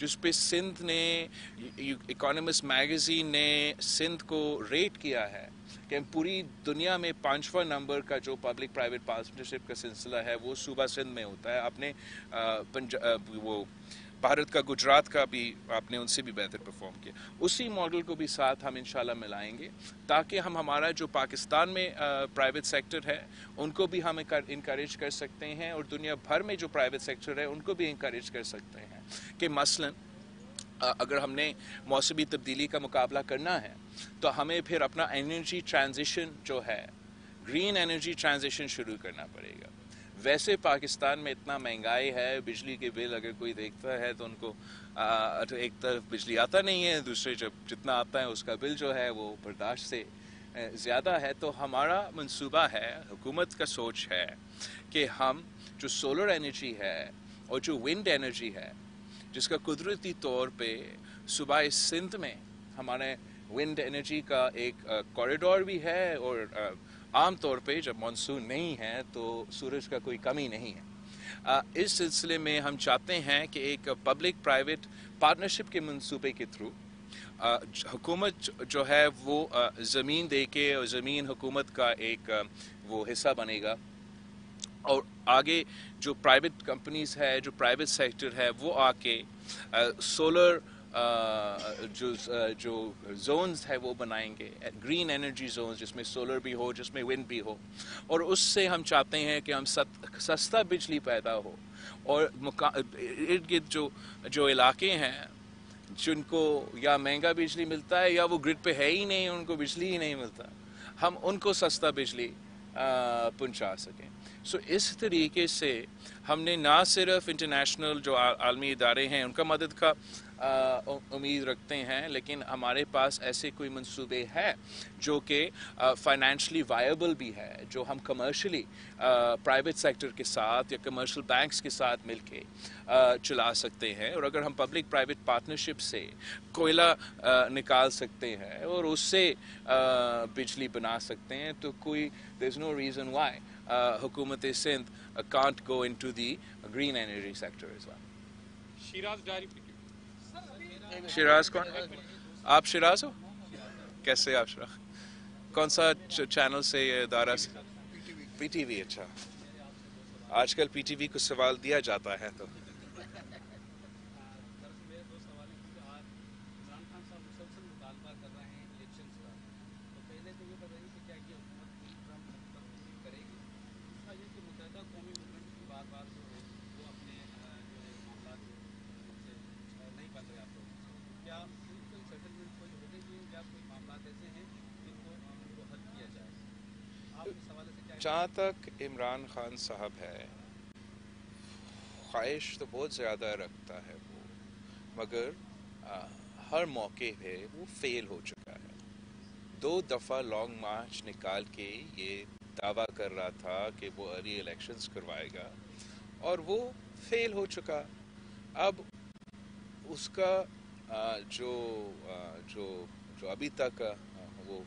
जिस पे सिंध ने इकोनॉमिस्ट मैगजीन ने सिंध को रेट किया है कि पूरी दुनिया में पांचवा नंबर का जो पब्लिक प्राइवेट पार्टनरशिप का सिलसिला है, वो सूबा सिंध में होता है। आपने वो भारत का, गुजरात का भी आपने उनसे भी बेहतर परफॉर्म किया। उसी मॉडल को भी साथ हम इंशाल्लाह मिलाएँगे, ताकि हम हमारा जो पाकिस्तान में प्राइवेट सेक्टर है, उनको भी हम इनक्रेज कर सकते हैं और दुनिया भर में जो प्राइवेट सेक्टर है, उनको भी इनक्रेज कर सकते हैं कि मसलन अगर हमने मौसमी तब्दीली का मुकाबला करना है तो हमें फिर अपना एनर्जी ट्रांजिशन जो है ग्रीन एनर्जी ट्रांजिशन शुरू करना पड़ेगा। वैसे पाकिस्तान में इतना महँगाई है बिजली के बिल अगर कोई देखता है तो उनको आ, तो एक तरफ़ बिजली आता नहीं है दूसरे जब जितना आता है उसका बिल जो है वो बर्दाश्त से ज़्यादा है। तो हमारा मंसूबा है हुकूमत का सोच है कि हम जो सोलर एनर्जी है और जो विंड एनर्जी है जिसका कुदरती तौर पे सुबह सिंध में हमारे विंड एनर्जी का एक कॉरिडोर भी है और आम तौर पे जब मानसून नहीं है तो सूरज का कोई कमी नहीं है। इस सिलसिले में हम चाहते हैं कि एक पब्लिक प्राइवेट पार्टनरशिप के मंसूबे के थ्रू हुकूमत जो है वो ज़मीन दे के और ज़मीन हुकूमत का एक वो हिस्सा बनेगा। और आगे जो प्राइवेट कंपनीज़ है, जो प्राइवेट सेक्टर है, वो आके सोलर जो जो जोन्स है वो बनाएँगे ग्रीन एनर्जी जोन्स जिसमें सोलर भी हो जिसमें विंड भी हो। और उससे हम चाहते हैं कि हम सस्ता बिजली पैदा हो। और इर्द गिर्द जो जो इलाके हैं जिनको या महँगा बिजली मिलता है या वो ग्रिड पे है ही नहीं उनको बिजली ही नहीं मिलता। हम उनको सस्ता बिजली पहुँचा सकें। सो so, इस तरीके से हमने ना सिर्फ़ इंटरनेशनल जो आलमी इदारे हैं उनका मदद का उम्मीद रखते हैं, लेकिन हमारे पास ऐसे कोई मंसूबे हैं जो कि फाइनेंशली वायबल भी है, जो हम कमर्शली प्राइवेट सेक्टर के साथ या कमर्शियल बैंक्स के साथ मिलके चला सकते हैं। और अगर हम पब्लिक प्राइवेट पार्टनरशिप से कोयला निकाल सकते हैं और उससे बिजली बना सकते हैं तो कोई there is no reason why हुकूमत Sindh can't go into the green energy sector is Shiraz diary Shiraz कौन? आप शिराज हो? कैसे आप शिराज कौन सा चैनल से ये दारा से? पीटीवी अच्छा। आजकल पीटीवी को सवाल दिया जाता है तो इमरान खान साहब मुसलसल मुतालबा कर रहे हैं इलेक्शंस का तो पहले तो ये बताइए कि क्या ये हुकूमत पूरी ट्रंप तब्दीली करेगी दूसरा ये कि मुतहदा कौमी मूवमेंट की बार बार जो है वो अपने अ, जो है मामला जो से अ, नहीं बन रहे आप लोगों से क्या कोई सेटलमेंट कोई हो गई है या कोई मामला ऐसे हैं जिनको उनको हल किया जाए आप इस हवाले से क्या जहाँ तक इमरान खान साहब है ख्वाहिश तो बहुत ज़्यादा रखता है वो मगर आ, हर मौके पे वो फेल हो चुका है। दो दफ़ा लॉन्ग मार्च निकाल के ये दावा कर रहा था कि वो अर्ली इलेक्शंस करवाएगा और वो फेल हो चुका। अब उसका आ, जो आ, जो जो अभी तक वो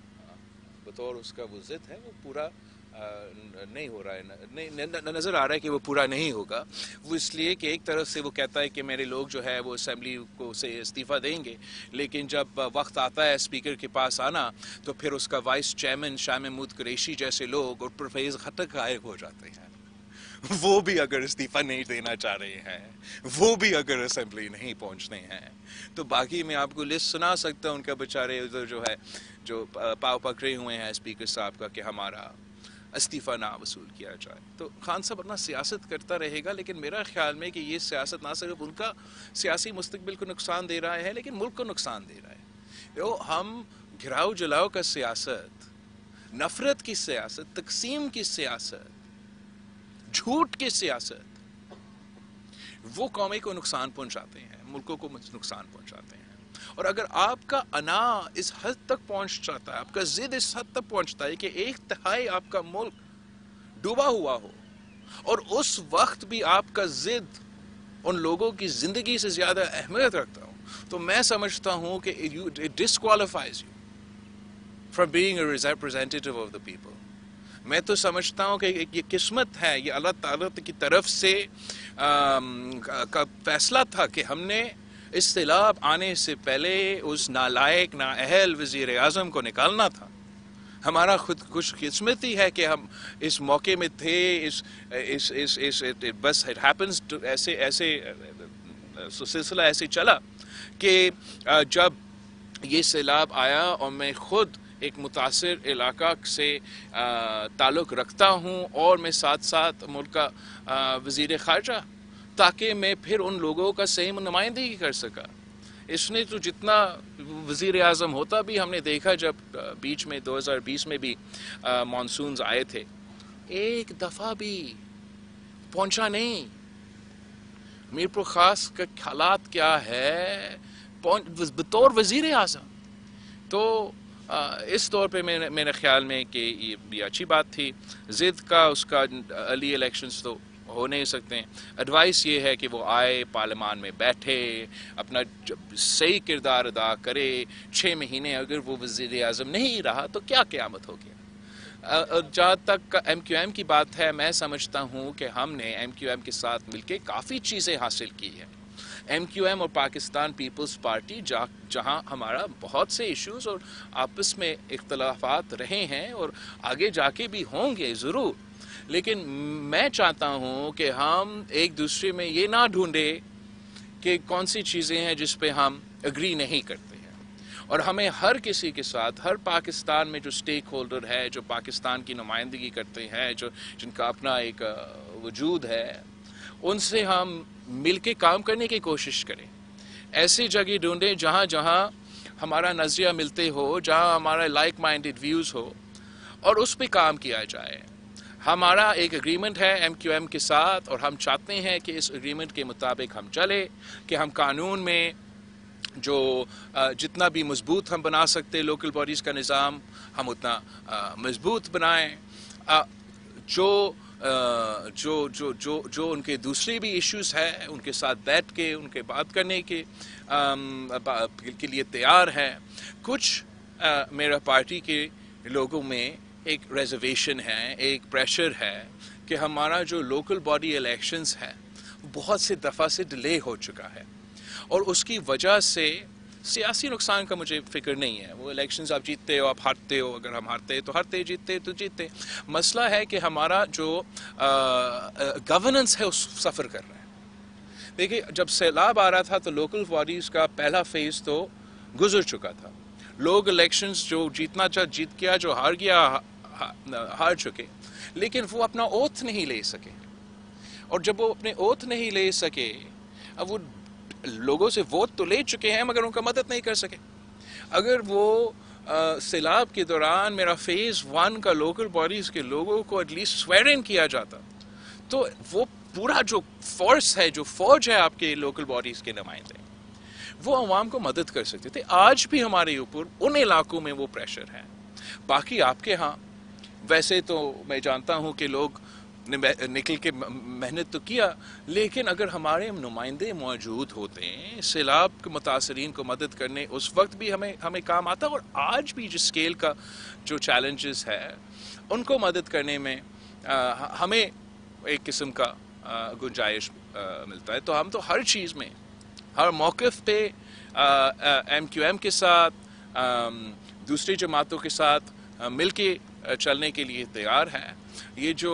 बतौर उसका वो जिद है वो पूरा नहीं हो रहा है नहीं नज़र आ रहा है कि वो पूरा नहीं होगा। वो इसलिए कि एक तरफ़ से वो कहता है कि मेरे लोग जो है वो असेंबली को से इस्तीफ़ा देंगे, लेकिन जब वक्त आता है स्पीकर के पास आना तो फिर उसका वाइस चेयरमैन शाह महमूद कुरैशी जैसे लोग और परवेज़ खटक गायब हो जाते हैं। वो भी अगर इस्तीफा नहीं देना चाह रहे हैं, वो भी अगर असम्बली नहीं पहुँचते हैं तो बाकी मैं आपको लिस्ट सुना सकता हूँ उनका बेचारे उधर जो है, जो पाव पकड़े हुए हैं स्पीकर साहब का कि हमारा इस्तीफ़ा ना वसूल किया जाए। तो खान साहब अपना सियासत करता रहेगा, लेकिन मेरा ख्याल में कि ये सियासत ना सिर्फ़ उनका सियासी मुस्तकबिल को नुकसान दे रहा है, लेकिन मुल्क को नुकसान दे रहा है। तो हम घिराव जलाओ का सियासत, नफरत की सियासत, तकसीम की सियासत, झूठ की सियासत, वो कौमे को नुकसान पहुंचाते हैं, मुल्कों को नुकसान पहुंचाते हैं। और अगर आपका अना इस हद तक पहुँच जाता है आपका जिद इस हद तक पहुँचता है कि एक तिहाई आपका मुल्क डूबा हुआ हो और उस वक्त भी आपका जिद उन लोगों की ज़िंदगी से ज़्यादा अहमियत रखता हूँ तो मैं समझता हूँ कि it disqualifies you from being representative of the people मैं तो समझता हूँ कि ये किस्मत है ये अल्लाह ताला की तरफ़ से का, का फैसला था कि हमने इस सैलाब आने से पहले उस नालायक नाअहल वज़ीर आज़म को निकालना था। हमारा खुद खुश किस्मती है कि हम इस मौके में थे इस इस इस इस, बस इट हैपेंस ऐसे ऐसे सिलसिला ऐसे चला कि जब ये सैलाब आया और मैं खुद एक मुतासर इलाका से ताल्लुक़ रखता हूँ और मैं साथ साथ मुल्क का वज़ीर ख़ारजा ताकि मैं फिर उन लोगों का सही नुमाइंदगी कर सका। इसने तो जितना वज़ीर आज़म होता भी हमने देखा जब बीच में 2020 में भी मानसून आए थे। एक दफ़ा भी पहुँचा नहीं। मीरपुर ख़ास का, हालात क्या है? बतौर वज़ीर आज़म। तो इस तौर पे मेरे मेरे ख्याल में कि ये भी अच्छी बात थी। ज़िद का उसका अर्ली इलेक्शंस तो हो नहीं सकते। एडवाइस ये है कि वो आए पार्लियामान में बैठे, अपना सही किरदार अदा करे छः महीने अगर वो वज़ीर अजम नहीं रहा तो क्या क्यामत हो गया जहाँ तक एम क्यू एम की बात है, मैं समझता हूँ कि हमने एम क्यू एम के साथ मिलके काफ़ी चीज़ें हासिल की हैं। एम क्यू एम और पाकिस्तान पीपल्स पार्टी जा, जहाँ हमारा बहुत से इश्यूज़ और आपस में इख्तलाफात रहे हैं और आगे जाके भी होंगे, ज़रूर। लेकिन मैं चाहता हूँ कि हम एक दूसरे में ये ना ढूंढे कि कौन सी चीज़ें हैं जिस पे हम एग्री नहीं करते हैं। और हमें हर किसी के साथ, हर पाकिस्तान में जो स्टेक होल्डर है, जो पाकिस्तान की नुमाइंदगी करते हैं, जो, जिनका अपना एक वजूद है, उनसे हम मिल के काम करने की कोशिश करें। ऐसी जगह ढूंढें जहाँ जहाँ हमारा नज़रिया मिलते हो, जहाँ हमारा लाइक माइंडेड व्यूज़ हो, और उस पर काम किया जाए। हमारा एक एग्रीमेंट है एम क्यू एम के साथ, और हम चाहते हैं कि इस एग्रीमेंट के मुताबिक हम चले, कि हम कानून में जो जितना भी मज़बूत हम बना सकते लोकल बॉडीज़ का निज़ाम, हम उतना मज़बूत बनाएँ। जो जो जो जो जो उनके दूसरे भी इश्यूज़ हैं, उनके साथ बैठ के, उनके बात करने के के लिए तैयार हैं। कुछ मेरा पार्टी के लोगों में एक रिजर्वेशन है, एक प्रेशर है कि हमारा जो लोकल बॉडी इलेक्शंस है, बहुत से दफ़ा से डिले हो चुका है। और उसकी वजह से सियासी नुकसान का मुझे फ़िक्र नहीं है। वो इलेक्शंस आप जीतते हो, आप हारते हो, अगर हम हारते तो हारते जीतते तो जीतते मसला है कि हमारा जो गवर्नेंस है, उस सफ़र कर रहा है। देखिए, जब सैलाब आ रहा था तो लोकल बॉडीज़ का पहला फ़ेज़ तो गुजर चुका था। लोग इलेक्शंस जो जीतना चाह, जीत गया, जो हार गया हार चुके। लेकिन वो अपना ओथ नहीं ले सके। और जब वो अपने ओथ नहीं ले सके, अब वो लोगों से वोट तो ले चुके हैं, मगर उनका मदद नहीं कर सके। अगर वो सैलाब के दौरान मेरा फ़ेज़ वन का लोकल बॉडीज के लोगों को एटलीस्ट स्वेर इन किया जाता तो वो पूरा जो फोर्स है, जो फौज है आपके लोकल बॉडीज के नुमाइंदे, वो अवाम को मदद कर सकते थे। आज भी हमारे ऊपर, उन इलाकों में वो प्रेशर है। बाकी आपके यहाँ वैसे तो मैं जानता हूँ कि लोग निकल के मेहनत तो किया लेकिन अगर हमारे नुमाइंदे मौजूद होते हैं सैलाब के मुतासरीन को मदद करने उस वक्त भी हमें हमें काम आता और आज भी जिस स्केल का जो चैलेंजेस है उनको मदद करने में आ, हमें एक किस्म का गुंजाइश मिलता है। तो हम तो हर चीज़ में हर मौक़ पे एम क्यू एम के साथ आम, दूसरी जमातों के साथ आ, मिल के आ, चलने के लिए तैयार हैं। ये जो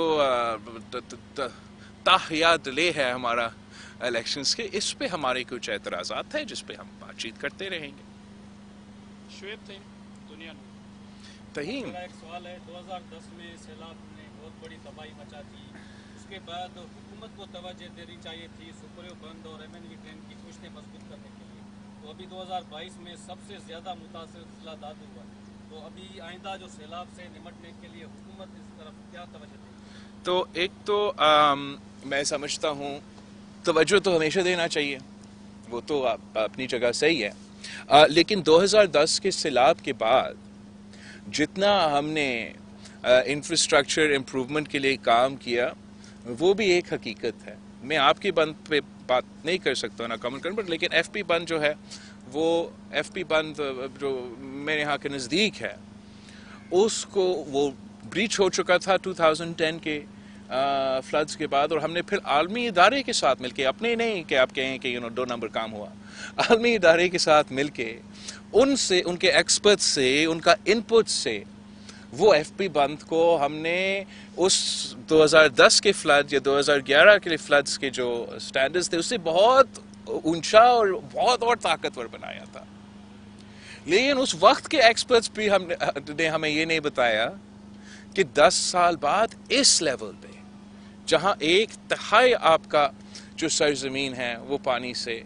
ताहिया डिले है हमारा इलेक्शंस के इस पे हमारे कुछ एतराज़ात हैं जिस पे हम बातचीत करते रहेंगे। शुएब सिंह दुनिया तहीम। एक सवाल है 2010 में सैलाब ने बहुत बड़ी तबाही मचा दी। उसके बाद हुकूमत को तवज्जो देनी चाहिए थी सुपरियो बंद और एम ट्रेन की पुश्तें मज़बूत करने के लिए। तो अभी 2022 में सबसे ज़्यादा मुतासर जिला दादू हुआ तो अभी आइंदा जो सैलाब से निमटने के लिए हुकूमत इस तरफ़ क्या तवज्जो तो एक तो आम, मैं समझता हूँ तवज्जो तो हमेशा देना चाहिए। वो तो आप, अपनी जगह सही है। आ, लेकिन 2010 के सैलाब के बाद जितना हमने इंफ्रास्ट्रक्चर इम्प्रूवमेंट के लिए काम किया वो भी एक हकीकत है। मैं आपके बंद पे बात नहीं कर सकता ना कमेंट कर लेकिन एफ़ पी बंद जो है वो एफ़ पी बंद, जो मेरे यहाँ के नज़दीक है, उसको वो ब्रीच हो चुका था 2010 के फ्लड्स के बाद, और हमने फिर आलमी इदारे के साथ मिलके, अपने नहीं कि आप कहें कि यू नो दो नंबर काम हुआ, आलमी इदारे के साथ मिलके, उनसे, उनके एक्सपर्ट से, उनका इनपुट से, वो एफ़ पी बंद को हमने उस 2010 के फ्लड या 2011 के फ्लड्स के जो स्टैंडर्ड्स थे, उससे बहुत ऊँचा और बहुत और ताकतवर बनाया था। लेकिन उस वक्त के एक्सपर्ट्स भी हमने, ने हमें ये नहीं बताया कि 10 साल बाद इस लेवल पे, जहाँ एक तहाई आपका जो सरजमीन है, वो पानी से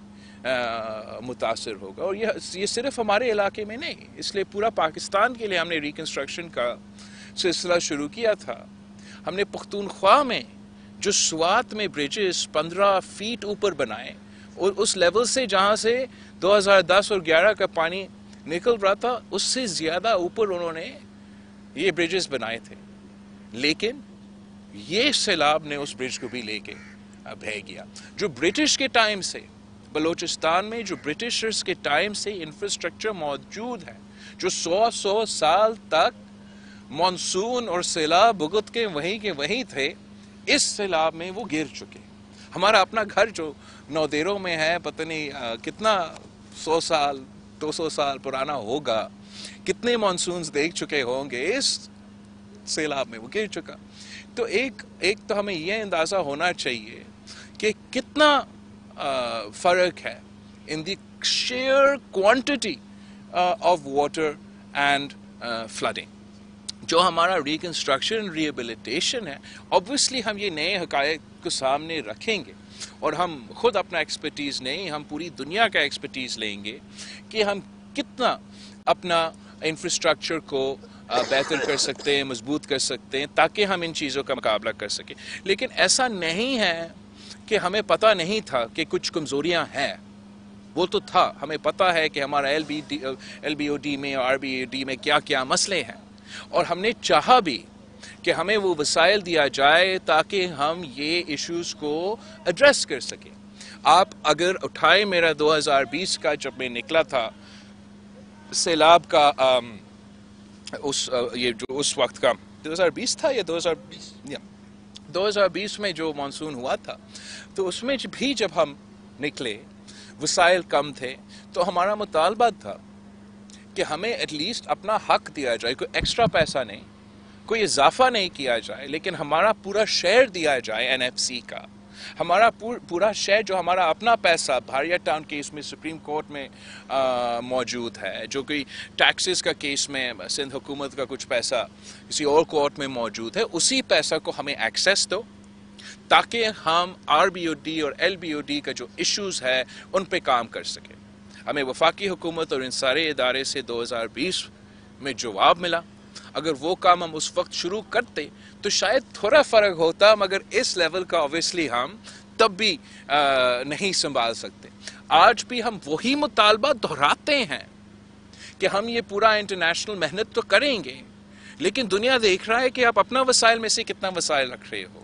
मुतासर होगा। और ये ये सिर्फ़ हमारे इलाके में नहीं, इसलिए पूरा पाकिस्तान के लिए हमने रिकन्स्ट्रक्शन का सिलसिला शुरू किया था। हमने पख्तूनख्वा में जो स्वात में ब्रिजेस 15 फीट ऊपर बनाए और उस लेवल से जहाँ से 2010 और 11 का पानी निकल रहा था, उससे ज़्यादा ऊपर उन्होंने ये ब्रिजेस बनाए थे। लेकिन ये सैलाब ने उस ब्रिज को भी लेके बह गया जो ब्रिटिश के टाइम से, बलूचिस्तान में जो ब्रिटिशर्स के टाइम से इंफ्रास्ट्रक्चर मौजूद है, जो सौ सौ साल तक मानसून और सैलाब भुगत के वहीं के वहीं थे, इस सैलाब में वो गिर चुके। हमारा अपना घर जो नौदेरों में है, पता नहीं कितना सौ साल, दो सौ साल पुराना होगा। कितने मानसून देख चुके होंगे, इस सैलाब में वो गिर चुका। तो एक एक तो हमें यह अंदाज़ा होना चाहिए कि कितना फ़र्क है in the sheer quantity of water and flooding जो हमारा रिकन्स्ट्रक्शन रिहेबिलिटेशन है ऑब्वियसली हम ये नए हकायक को सामने रखेंगे। और हम खुद अपना एक्सपर्टीज़ नहीं, हम पूरी दुनिया का एक्सपर्टीज़ लेंगे कि हम कितना अपना इंफ्रास्ट्रक्चर को बेहतर कर सकते हैं, मज़बूत कर सकते हैं, ताकि हम इन चीज़ों का मुकाबला कर सकें। लेकिन ऐसा नहीं है कि हमें पता नहीं था कि कुछ कमज़ोरियाँ हैं। वो तो था। हमें पता है कि हमारा L B L B O D में आर बी ओ डी में क्या क्या मसले हैं। और हमने चाहा भी कि हमें वो वसाइल दिया जाए ताकि हम ये इश्यूज़ को एड्रेस कर सकें। आप अगर उठाए मेरा 2020 का जब मैं निकला था सैलाब का आम, उस अ, ये जो उस वक्त का 2020 था या 2020 या। 2020 में जो मानसून हुआ था तो उसमें भी जब हम निकले वसाइल कम थे तो हमारा मुतालबा था कि हमें एटलीस्ट अपना हक दिया जाए कोई एक्स्ट्रा पैसा नहीं। कोई इजाफा नहीं किया जाए लेकिन हमारा पूरा शेयर दिया जाए एनएफसी का। हमारा पूर, पूरा शेयर जो हमारा अपना पैसा भारिया टाउन केस में सुप्रीम कोर्ट में मौजूद है जो कि टैक्सेस का केस में सिंध हुकूमत का कुछ पैसा किसी और कोर्ट में मौजूद है उसी पैसा को हमें एक्सेस दो ताकि हम आर और एल का जो इश्यूज़ है उन पे काम कर सकें। हमें वफाकी हुकूमत और इन सारे इदारे से 2020 में जवाब मिला। अगर वो काम हम उस वक्त शुरू करते तो शायद थोड़ा फ़र्क होता मगर इस लेवल का ऑब्वियसली हम तब भी आ, नहीं संभाल सकते। आज भी हम वही मुतालबा दोहराते हैं कि हम ये पूरा इंटरनेशनल मेहनत तो करेंगे लेकिन दुनिया देख रहा है कि आप अपना वसाइल में से कितना वसाइल रख रहे हो।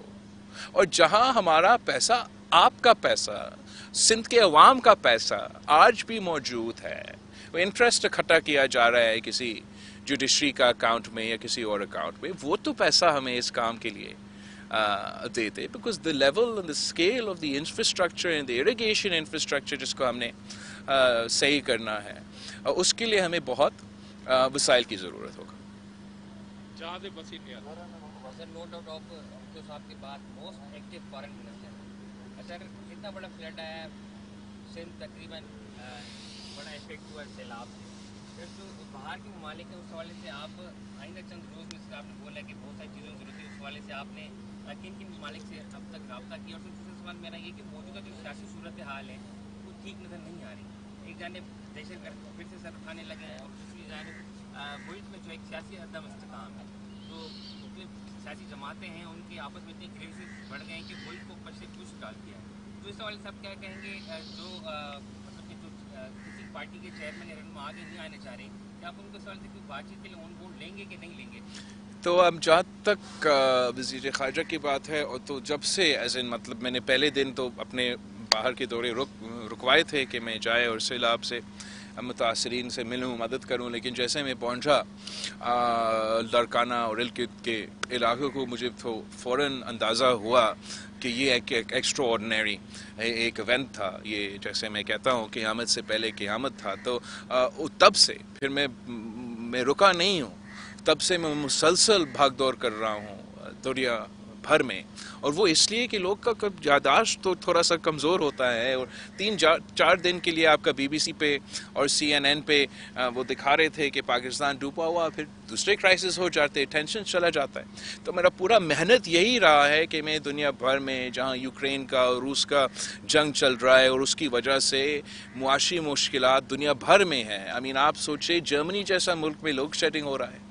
और जहाँ हमारा पैसा आपका पैसा सिंध के अवाम का पैसा आज भी मौजूद है। वो इंटरेस्ट इकट्ठा किया जा रहा है किसी जुडिशरी का अकाउंट में या किसी और अकाउंट में वो तो पैसा हमें इस काम के लिए देते because the level and the scale of the infrastructure and the irrigation infrastructure जिसको हमने uh, सही करना है uh, उसके लिए हमें बहुत uh, वसाइल की ज़रूरत होगा। जहाँ से वसील गया सर नो डाउट ऑफ़ जो साहब की बात most active foreign minister sir इतना बड़ा फ्लड आया सिंध तकरीबन बड़ा इफ़ेक्ट हुआ सैलाब से। बाहर के ममालिक हैं, उस हवाले से आप आइंदा चंद रोज़ में आपने बोला कि बहुत सारी चीज़ों की ज़रूरत है उस हवाले से आपने किन किन ममालिक से अब तक रबता किया। और दूसरा सवाल मेरा ये कि मौजूदा जो सियासी सूरत हाल है, वो ठीक नज़र नहीं आ रही। एक जानब दहशत गर्द फिर से सर उठाने लगे हैं और दूसरी जानब मुल्क में जो एक सियासी अदम इस्तेकाम है तो मुख्तलिफ़ सियासी जमातें हैं, उनके आपस में इतने ग्रेसेस बढ़ गए हैं कि मुल्क को ऊपर से कुछ डाल दिया है। तो इस हवाले से आप क्या कहेंगे जो मतलब कि जो किसी पार्टी के चेयरमैन या रहनुमा आगे नहीं आने चाह रहे तो अब जहाँ तक वज़ीर खारजा की बात है, और तो जब से एज इन मतलब मैंने पहले दिन तो अपने बाहर के दौरे रुक, रुकवाए थे कि मैं जाए और सैलाब से मुतासरीन से मिलूँ, मदद करूँ, लेकिन जैसे मैं पहुँचा लड़काना और इल्क के इलाके को, मुझे तो फ़ौर अंदाज़ा हुआ कि ये एक, एक एक्स्ट्रा एक इवेंट था। ये जैसे मैं कहता हूँ क़ियामत से पहले क़ियामत था तो आ, तब से फिर मैं मैं रुका नहीं हूँ। तब से मैं मुसलसल भाग दौड़ कर रहा हूँ। दुनिया भर में। और वो इसलिए कि लोग का कब यादाश्त तो थोड़ा सा कमज़ोर होता है और तीन चार दिन के लिए आपका बीबीसी पे और सीएनएन पे वो दिखा रहे थे कि पाकिस्तान डूबा हुआ, फिर दूसरे क्राइसिस हो जाते टेंशन चला जाता है। तो मेरा पूरा मेहनत यही रहा है कि मैं दुनिया भर में जहाँ यूक्रेन का और रूस का जंग चल रहा है और उसकी वजह से मुआशी मुश्किल दुनिया भर में है। आई मीन आप सोचे जर्मनी जैसा मुल्क में लोड शेडिंग हो रहा है।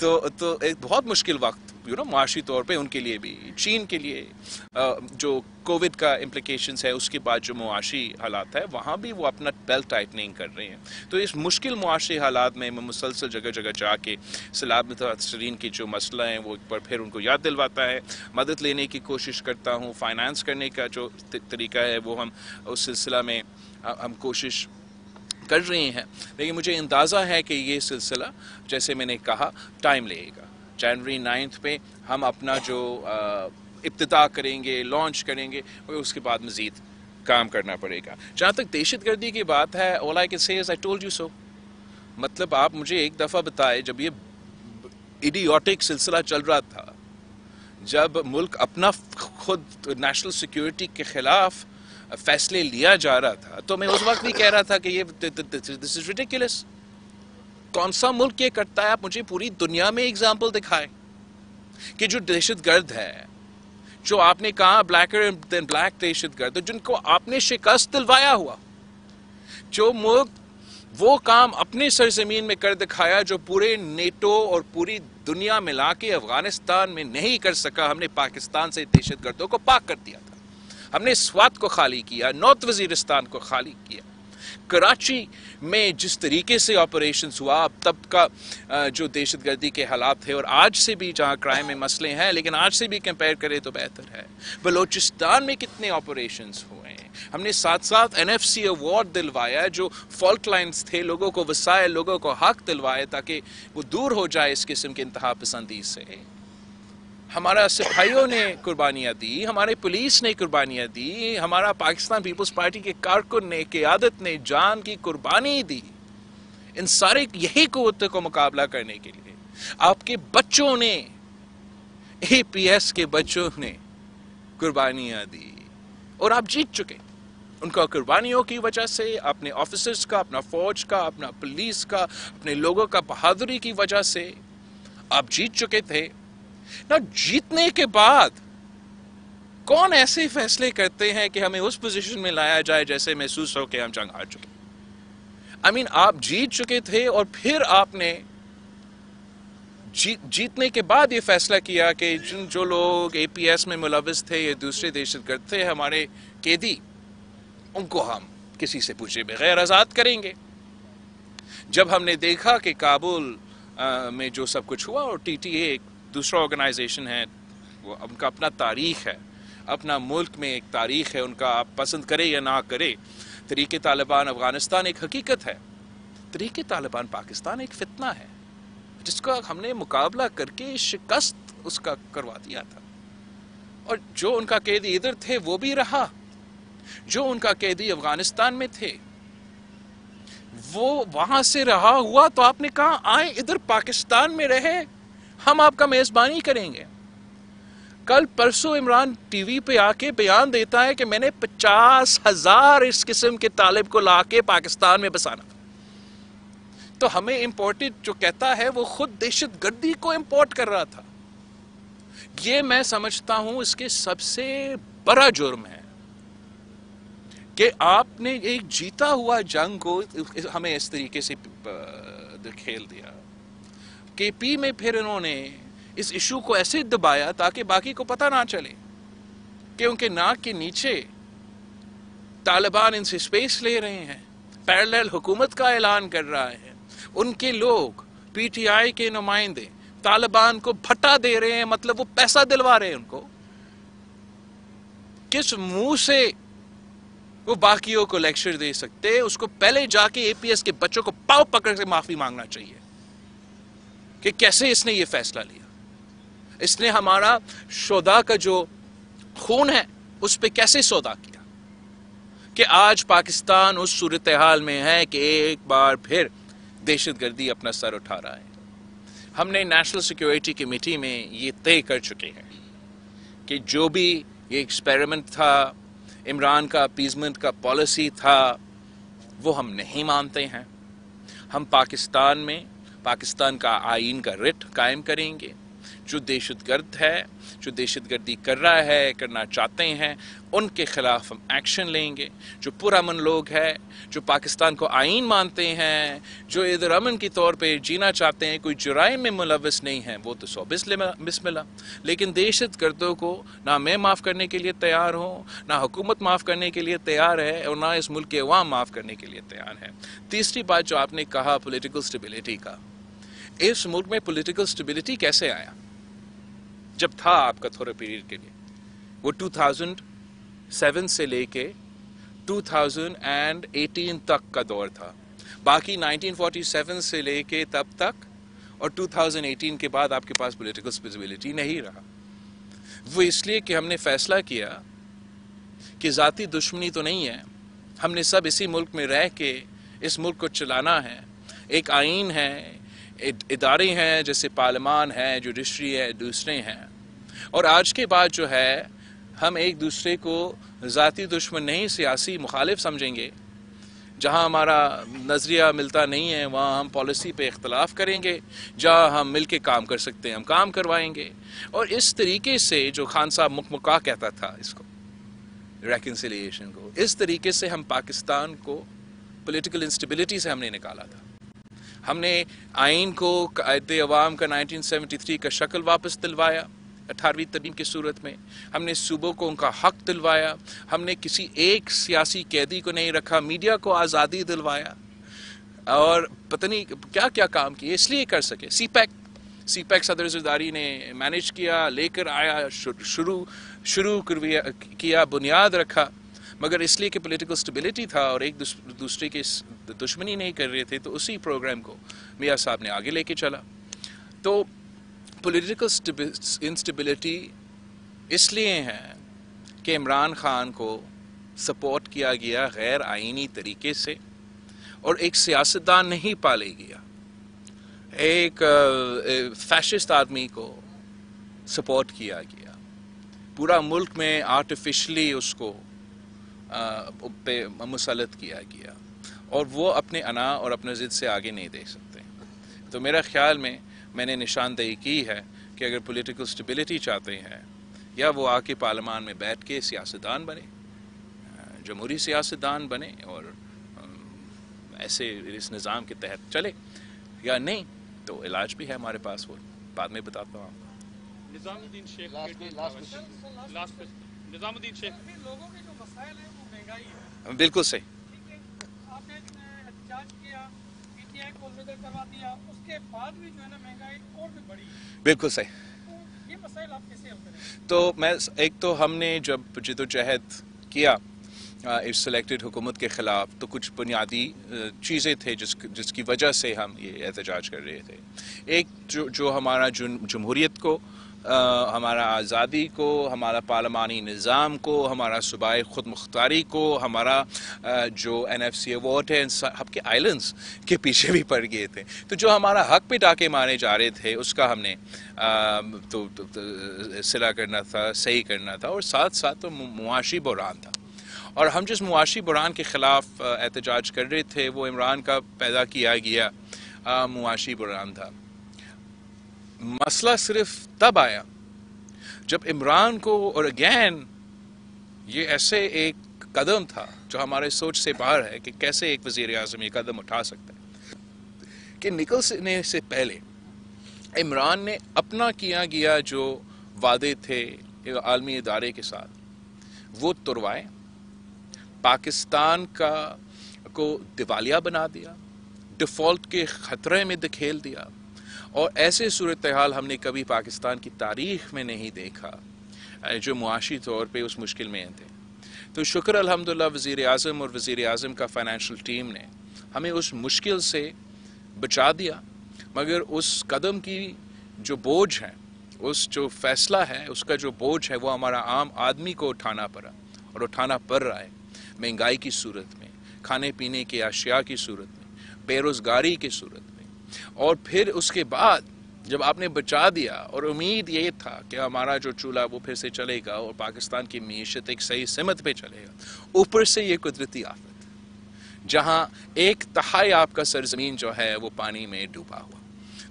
तो तो एक बहुत मुश्किल वक्त। यू नो मुआशी तौर पे उनके लिए भी, चीन के लिए जो कोविड का इम्प्लिकेशंस है, उसके बाद जो मुआशी हालात है, वहाँ भी वो अपना बेल्ट टाइटनिंग कर रहे हैं। तो इस मुश्किल मुआशी हालात में मैं मुसलसल जगह जगह जाके सलाब मुतसरीन की जो मसला है, वो एक बार फिर उनको याद दिलवाता है। मदद लेने की कोशिश करता हूँ फाइनेंस करने का जो तरीका है, वो हम उस सिलसिला में हम कोशिश कर रहे हैं। लेकिन मुझे अंदाज़ा है कि ये सिलसिला, जैसे मैंने कहा टाइम लगेगा जनवरी नाइन्थ पे हम अपना जो इब्तदा करेंगे लॉन्च करेंगे, और उसके बाद मज़ीद काम करना पड़ेगा। जहाँ तक दहशत गर्दी की बात है ओल I can say I told you so मतलब आप मुझे एक दफ़ा बताए, जब ये इडियोटिक सिलसिला चल रहा था, जब मुल्क अपना खुद नेशनल सिक्योरिटी के ख़िलाफ़ फैसले लिया जा रहा था तो मैं उस वक्त भी कह रहा था कि ये दिस इज़ रिडिकुलस कौन सा मुल्क ये करता है? आप मुझे पूरी दुनिया में एग्ज़ाम्पल दिखाए कि जो दहशत गर्द है, जो आपने कहा ब्लैक देन ब्लैक दहशत गर्द, जिनको आपने शिकस्त दिलवाया हुआ, जो मुल्क वो काम अपने सरजमीन में कर दिखाया जो पूरे नेटो और पूरी दुनिया मिला के अफ़गानिस्तान में नहीं कर सका। हमने पाकिस्तान से दहशत गर्दों को पाक कर दिया था। हमने स्वात को खाली किया, नॉर्थ वजीरिस्तान को खाली किया। कराची में जिस तरीके से ऑपरेशन हुआ, अब तब का जो दहशतगर्दी के हालात थे और आज से भी जहाँ क्राइम में मसले हैं, लेकिन आज से भी कंपेयर करें तो बेहतर है। बलोचिस्तान में कितने ऑपरेशन हुए हमने साथ साथ एन एफ़ सी अवार्ड दिलवाया जो फॉल्ट लाइन्स थे, लोगों को वसाए, लोगों को हक दिलवाए, ताकि वो दूर हो जाए इस किस्म के इंतहा पसंदी से। हमारा सिपाहियों ने कुर्बानियाँ दी, हमारे पुलिस ने कुर्बानियाँ दी, हमारा पाकिस्तान पीपल्स पार्टी के कारकुन ने, क्यादत ने, जान की कुर्बानी दी। इन सारे यही कुत को मुकाबला करने के लिए आपके बच्चों ने एपीएस के बच्चों ने कुर्बानियाँ दी और आप जीत चुके। उनका कुर्बानियों की वजह से, अपने ऑफिसर्स का, अपना फौज का, अपना पुलिस का, अपने लोगों का बहादुरी की वजह से आप जीत चुके थे। ना जीतने के बाद कौन ऐसे फैसले करते हैं कि हमें उस पोजीशन में लाया जाए जैसे महसूस हो कि हम जंग हार चुके आई I मीन mean, आप जीत चुके थे और फिर आपने जीत जीतने के बाद ये फैसला किया कि जिन जो लोग एपीएस में मुलविस थे ये दूसरे दहशतगर्द थे हमारे कैदी उनको हम किसी से पूछे बगैर आज़ाद करेंगे। जब हमने देखा कि काबुल आ, में जो सब कुछ हुआ और टीटीए एक दूसरा ऑर्गेनाइजेशन है, वो उनका अपना तारीख है, अपना मुल्क में एक तारीख है, उनका आप पसंद करें या ना करें, तरीके तालिबान अफ़गानिस्तान एक हकीकत है, तरीके तालिबान पाकिस्तान एक फितना है, जिसका हमने मुकाबला करके शिकस्त उसका करवा दिया था। और जो उनका कैदी इधर थे, वो भी रहा, जो उनका कैदी अफ़गानिस्तान में थे, वो वहाँ से रहा हुआ तो आपने कहा, आए इधर पाकिस्तान में रहे हम आपका मेजबानी करेंगे। कल परसों इमरान टीवी पे आके बयान देता है कि मैंने पचास हज़ार इस किस्म के तालिब को लाके पाकिस्तान में बसाना। तो हमें इंपोर्टेड जो कहता है, वो खुद दहशत गर्दी को इंपोर्ट कर रहा था। ये मैं समझता हूँ, इसके सबसे बड़ा जुर्म है कि आपने एक जीता हुआ जंग को हमें इस तरीके से खेल दिया। के पी में फिर इन्होंने इस इशू को ऐसे दबाया ताकि बाकी को पता ना चले कि उनके नाक के नीचे तालिबान इनसे स्पेस ले रहे हैं। पैरेलल हुकूमत का ऐलान कर रहा है। उनके लोग पीटीआई के नुमाइंदे तालिबान को भट्टा दे रहे हैं मतलब वो पैसा दिलवा रहे हैं उनको। किस मुँह से वो बाकियों को लेक्चर दे सकते उसको पहले जाके एपीएस के बच्चों को पाव पकड़ के माफ़ी मांगना चाहिए। कि कैसे इसने ये फैसला लिया? इसने हमारा शोदा का जो खून है, उस पर कैसे सौदा किया? कि आज पाकिस्तान उस सूरत हाल में है कि एक बार फिर दहशत गर्दी अपना सर उठा रहा है। हमने नेशनल सिक्योरिटी कमेटी में ये तय कर चुके हैं कि जो भी ये एक्सपेरिमेंट था, इमरान का अपीजमेंट का पॉलिसी था, वो हम नहीं मानते हैं। हम पाकिस्तान में पाकिस्तान का आइन का रिट कायम करेंगे। जो दहशतगर्द है, जो दहशतगर्दी कर रहा है, करना चाहते हैं, उनके खिलाफ हम एक्शन लेंगे। जो पुरामन लोग हैं, जो पाकिस्तान को आइन मानते हैं, जो इधर अमन के तौर पे जीना चाहते हैं, कोई जुराइम में मुलवस नहीं है, वो तो सौ बिस्मिल्ला लेकिन दहशत गर्दों को ना मैं माफ़ करने के लिए तैयार हूँ, ना हुकूमत माफ़ करने के लिए तैयार है, और ना इस मुल्क के अवाम माफ़ करने के लिए तैयार है। तीसरी बात जो आपने कहा पोलिटिकल स्टेबिलिटी का। इस मुल्क में पॉलिटिकल स्टेबिलिटी कैसे आया? जब था आपका थोड़े पीरियड के लिए। वो 2007 से लेके 2018 तक का दौर था। बाकी 1947 से लेके तब तक और 2018 के बाद आपके पास पॉलिटिकल स्टेबिलिटी नहीं रहा। वो इसलिए कि हमने फैसला किया कि ज़ाती दुश्मनी तो नहीं है। हमने सब इसी मुल्क में रह के इस मुल्क को चलाना है। एक आइन है इदारे हैं, जैसे पार्लियामान है, जुडिशरी है, दूसरे हैं। और आज के बाद जो है, हम एक दूसरे को ज़ाती दुश्मन नहीं, सियासी मुखालिफ समझेंगे। जहाँ हमारा नज़रिया मिलता नहीं है, वहाँ हम पॉलिसी पे इख्तलाफ करेंगे, जहाँ हम मिल के काम कर सकते हैं, हम काम करवाएँगे। और इस तरीके से जो खान साहब मुकमुका कहता था इसको रेकन्सिलिएशन को, इस तरीके से हम पाकिस्तान को पॉलिटिकल इंस्टेबिलिटी से हमने निकाला था। हमने आइन को कायद अवाम का 1973 का शक्ल वापस दिलवाया, अठारहवीं तरमीम की सूरत में। हमने सूबों को उनका हक दिलवाया, हमने किसी एक सियासी कैदी को नहीं रखा, मीडिया को आज़ादी दिलवाया। और पता नहीं क्या क्या काम किए, इसलिए कर सके। सी पैक सी पैक सदर जरदारी ने मैनेज किया, लेकर आया, शुरू शुरू किया, बुनियाद रखा। मगर इसलिए कि पॉलिटिकल स्टेबिलिटी था और एक दूसरे की दुश्मनी नहीं कर रहे थे तो उसी प्रोग्राम को मियाँ साहब ने आगे लेके चला। तो पॉलिटिकल इंस्टेबिलिटी इसलिए है कि इमरान खान को सपोर्ट किया गया गैर आइनी तरीके से और एक सियासतदान नहीं पाले गया। एक फैशिस्ट आदमी को सपोर्ट किया गया। पूरा मुल्क में आर्टिफिशली उसको पे मुसलत किया गया। और वो अपने अना और अपने ज़िद से आगे नहीं देख सकते। तो मेरा ख्याल में मैंने निशानदेही की है कि अगर पॉलिटिकल स्टेबिलिटी चाहते हैं या वो आके पार्लियामान में बैठ के सियासतदान बने जमहूरी सियासतदान बने और ऐसे इस निज़ाम के तहत चले या नहीं तो इलाज भी है हमारे पास वो बाद में बताता हूँ आपको। निज़ामुद्दीन शेख। लोगों के जो मसाइल हैं वो महँगाई है। बिल्कुल सही। आपने करवा दिया उसके बाद भी जो है ना महँगाई और भी बढ़ी। बिल्कुल सही। तो ये मसाइल आप कैसे हल तो मैं एक तो हमने जब जिदोजहद किया इस सिलेक्टेड हुकूमत के ख़िलाफ़ तो कुछ बुनियादी चीज़ें थे जिस जिसकी वजह से हम ये एहतजाज कर रहे थे। एक जो जो हमारा जमहूरीत को आ, हमारा आज़ादी को हमारा पार्लिमानी निज़ाम को हमारा सूबाई ख़ुद मुख्तारी को हमारा आ, जो एन एफ़ सी अवार्ड है सब के के पीछे भी पड़ गए थे। तो जो हमारा हक पे टाके मारे जा रहे थे उसका हमने आ, तो, तो, तो सिला करना था सही करना था और साथ साथ तो मुआशी बुरान था। और हम जिस मुआशी बुरान के ख़िलाफ़ एहतजाज कर रहे थे वो इमरान का पैदा किया गया मुआशी बुरान था। मसला सिर्फ़ तब आया जब इमरान को और अगैन ये ऐसे एक कदम था जो हमारे सोच से बाहर है कि कैसे एक वज़ीर अजम ये कदम उठा सकता है। कि निकलने से पहले इमरान ने अपना किया गया जो वादे थे आलमी इदारे के साथ, वो तुरवाए, पाकिस्तान का को दिवालिया बना दिया, डिफ़ॉल्ट के ख़तरे में धकेल दिया। और ऐसे सूरत हाल हमने कभी पाकिस्तान की तारीख में नहीं देखा जो मुआशी तौर पर उस मुश्किल में थे। तो शुक्र अलहमदिल्ला वज़ीर अजम और वज़ी अजम का फ़ाइनेंशियल टीम ने हमें उस मुश्किल से बचा दिया, मगर उस कदम की जो बोझ है, उस जो फ़ैसला है, उसका जो बोझ है, वो हमारा आम आदमी को उठाना पड़ा और उठाना पड़ रहा है महँगाई की सूरत में खाने पीने के अशिया की सूरत में, बेरोज़गारी की सूरत में। और फिर उसके बाद जब आपने बचा दिया और उम्मीद ये था कि हमारा जो चूल्हा वो फिर से चलेगा और पाकिस्तान की मीशत एक सही सिमत पे चलेगा, ऊपर से ये कुदरती आफत, जहाँ एक तहाई आपका सरजमीन जो है वो पानी में डूबा हुआ।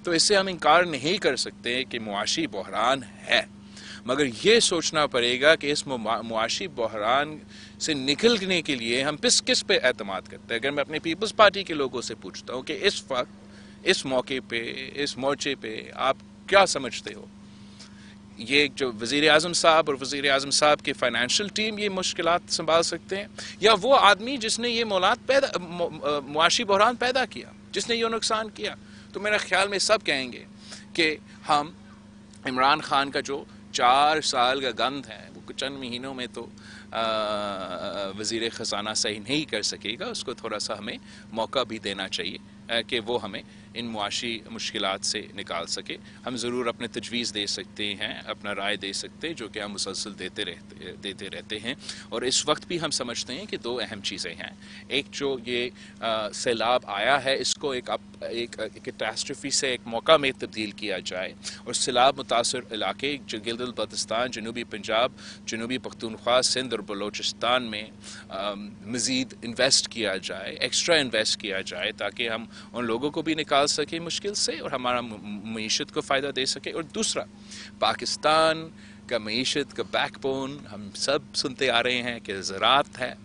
तो इससे हम इनकार नहीं कर सकते कि मुआशी बहरान है, मगर ये सोचना पड़ेगा कि इस मुआशी बहरान से निकलने के लिए हम किस किस पे एतमाद करते हैं। अगर मैं अपने पीपल्स पार्टी के लोगों से पूछता हूँ कि इस वक्त इस मौके पे, इस मोर्चे पे आप क्या समझते हो? ये जो वज़ी अजम साहब और वज़ी अजम साहब की फ़ाइनेंशियल टीम ये मुश्किल संभाल सकते हैं? या वो आदमी जिसने ये मौलाद पैदा मुआशी बहरान पैदा किया, जिसने ये नुकसान किया? तो मेरा ख्याल में सब कहेंगे कि हम इमरान खान का जो चार साल का गंद है, वो चंद महीनों में तो वज़ी ख़जाना सही नहीं कर सकेगा, उसको थोड़ा सा हमें मौका भी देना चाहिए। कि वो हमें इन मुआशी मुश्किल से निकाल सके। हम ज़रूर अपने तजवीज़ दे सकते हैं अपना राय दे सकते हैं जो कि हम मुसलसल देते रहते देते रहते हैं। और इस वक्त भी हम समझते हैं कि दो अहम चीज़ें हैं। एक जो ये सैलाब आया है इसको एक अप, एक कैटास्ट्रफी से एक मौका में तब्दील किया जाए। और सैलाब मुतासर इलाके बल्तिस्तान जनूबी पंजाब जनूबी पख्तूनख्वा सिंध और बलोचिस्तान में मज़ीद इन्वेस्ट किया जाए एक्स्ट्रा इन्वेस्ट किया जाए ताकि हम उन लोगों को भी निकाल सके मुश्किल से और हमारा मीशत को फ़ायदा दे सके। और दूसरा, पाकिस्तान का मीशत का बैकबोन हम सब सुनते आ रहे हैं कि ज़रात है।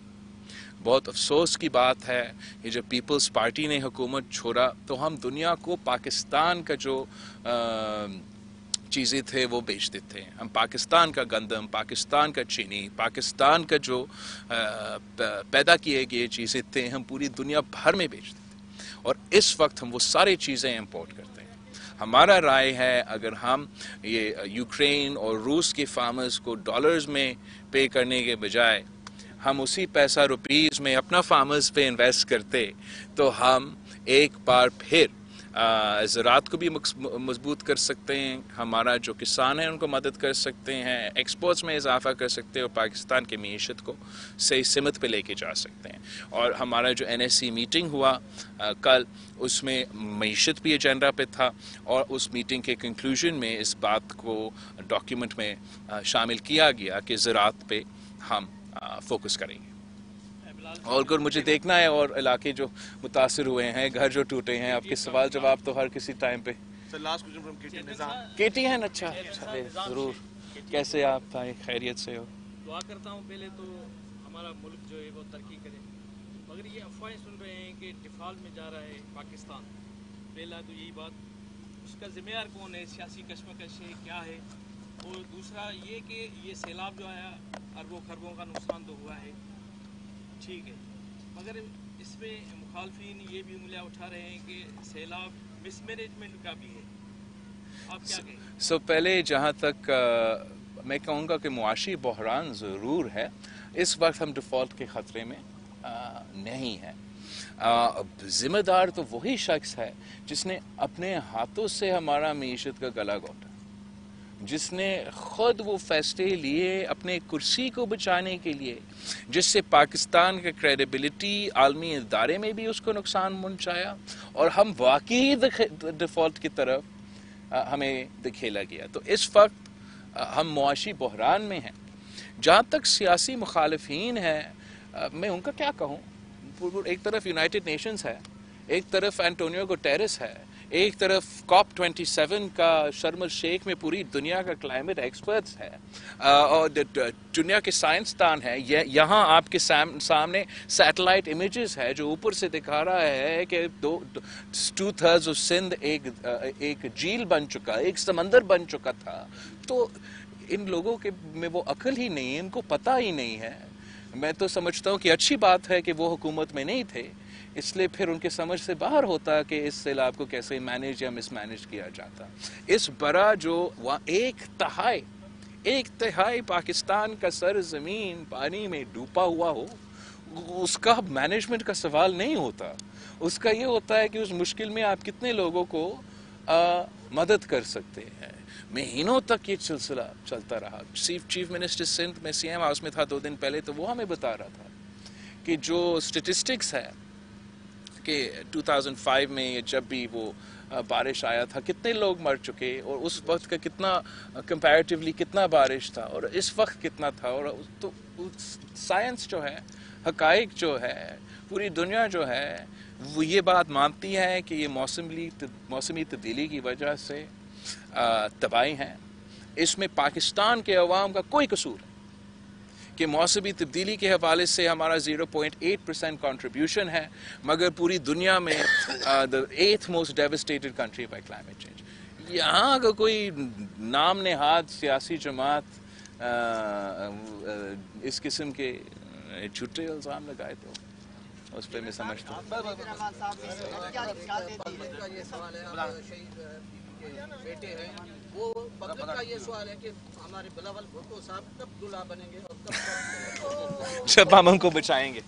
बहुत अफसोस की बात है ये जब पीपल्स पार्टी ने हुकूमत छोड़ा तो हम दुनिया को पाकिस्तान का जो चीज़ें थे, वो बेचते थे हम पाकिस्तान का गंदम, पाकिस्तान का चीनी, पाकिस्तान का जो पैदा किए गए चीज़ें थे, हम पूरी दुनिया भर में बेच देते और इस वक्त हम वो सारी चीज़ें इम्पोर्ट करते हैं। हमारा राय है, अगर हम ये यूक्रेन और रूस के फार्मर्स को डॉलर्स में पे करने के बजाय हम उसी पैसा रुपीज़ में अपना फार्मर्स पे इन्वेस्ट करते तो हम एक बार फिर ज़रात को भी मज़बूत कर सकते हैं। हमारा जो किसान है उनको मदद कर सकते हैं। एक्सपोर्ट्स में इजाफा कर सकते हैं और पाकिस्तान की मीशत को सही सिमत पे लेके जा सकते हैं। और हमारा जो एन एस सी मीटिंग हुआ आ, कल उसमें मीशत भी एजेंडा पे था और उस मीटिंग के कंक्लूजन में इस बात को डॉक्यूमेंट में शामिल किया गया कि ज़रात पे हम फोकस करेंगे। और अगर मुझे देखना है और इलाके जो मुतासर हुए हैं घर जो टूटे हैं आपके सवाल जवाब तो हर किसी टाइम पे। के टी हैं अच्छा। ज़रूर। कैसे आप भाई खैरियत से हो? दुआ करता हूँ पहले तो हमारा मुल्क जो है वो तरक्की करे। मगर ये अफवाहें सुन रहे हैं कि डिफ़ॉल्ट में जा रहा है पाकिस्तान। पहला तो यही बात उसका जिम्मेदार कौन है? सियासी कश्मकश है क्या है? और दूसरा ये कि ये सैलाब जो आया अरबों खरबों का नुकसान तो हुआ है। ठीक है। मगर इसमें मुखालफी ये भी उंगलियाँ उठा रहे हैं कि सैलाब मिसमैनेजमेंट का भी है। आप क्या कहें? सो so, पहले जहाँ तक आ, मैं कहूँगा कि मुआशी बहरान ज़रूर है। इस वक्त हम डिफ़ॉल्ट के ख़तरे में आ, नहीं है। ज़िम्मेदार तो वही शख्स है जिसने अपने हाथों से हमारा मीशत का गला घोटा। जिसने खुद वो फैसले लिए अपने कुर्सी को बचाने के लिए, जिससे पाकिस्तान का क्रेडिबिलिटी आलमी इदारे में भी उसको नुकसान पहुँचाया और हम वाकई डिफ़ॉल्ट की तरफ़ हमें दिखेला गया। तो इस वक्त हम मुआशी बहरान में हैं। जहाँ तक सियासी मुखालफी हैं मैं उनका क्या कहूँ? एक तरफ़ यूनाइटेड नेशंस है, एक तरफ़ एंटोनियो गुटेरेस है एक तरफ़ कॉप 27 का शर्म शेख में पूरी दुनिया का क्लाइमेट एक्सपर्ट्स है और दुनिया के साइंसदान है। यहाँ आपके सामने सैटेलाइट इमेजेस है, जो ऊपर से दिखा रहा है कि दो टू थर्ड्स ऑफ़ सिंध एक एक झील बन चुका, एक समंदर बन चुका था। तो इन लोगों के में वो अकल ही नहीं है, इनको पता ही नहीं है। मैं तो समझता हूँ कि अच्छी बात है कि वो हुकूमत में नहीं थे इसलिए फिर उनके समझ से बाहर होता कि इस सैलाब को कैसे मैनेज या मिसमैनेज किया जाता इस बड़ा जो वहाँ एक तहाई एक तिहाई पाकिस्तान का सर ज़मीन पानी में डूबा हुआ हो उसका मैनेजमेंट का सवाल नहीं होता। उसका ये होता है कि उस मुश्किल में आप कितने लोगों को आ, मदद कर सकते हैं। महीनों तक ये सिलसिला चलता रहा। चीफ चीफ मिनिस्टर सिंध में सीएम हाउस में था दो दिन पहले तो वो हमें बता रहा था कि जो स्टेटिस्टिक्स है कि 2005 में जब भी वो बारिश आया था, कितने लोग मर चुके और उस वक्त का कितना कंपैरेटिवली कितना बारिश था और इस वक्त कितना था और तो साइंस जो है हकाइक जो है, पूरी दुनिया जो है, वो ये बात मानती है कि ये मौसमी मौसमी तब्दीली की वजह से तबाही हैं। इसमें पाकिस्तान के अवाम का कोई कसूर कि मौसमी तब्दीली के हवाले से हमारा 0.8 परसेंट कॉन्ट्रीब्यूशन है मगर पूरी दुनिया में the eighth most devastated country by climate change यहाँ का कोई नाम नेहाद सियासी जमात इस किस्म के झूठे इल्ज़ाम लगाए तो उस पर मैं समझता हूँ बेटे हैं। वो पब्लिक का ये सवाल है कि हमारे बिलावल भुट्टो साहब कब दूल्हा बनेंगे और कब जब हम उनको बचाएँगे।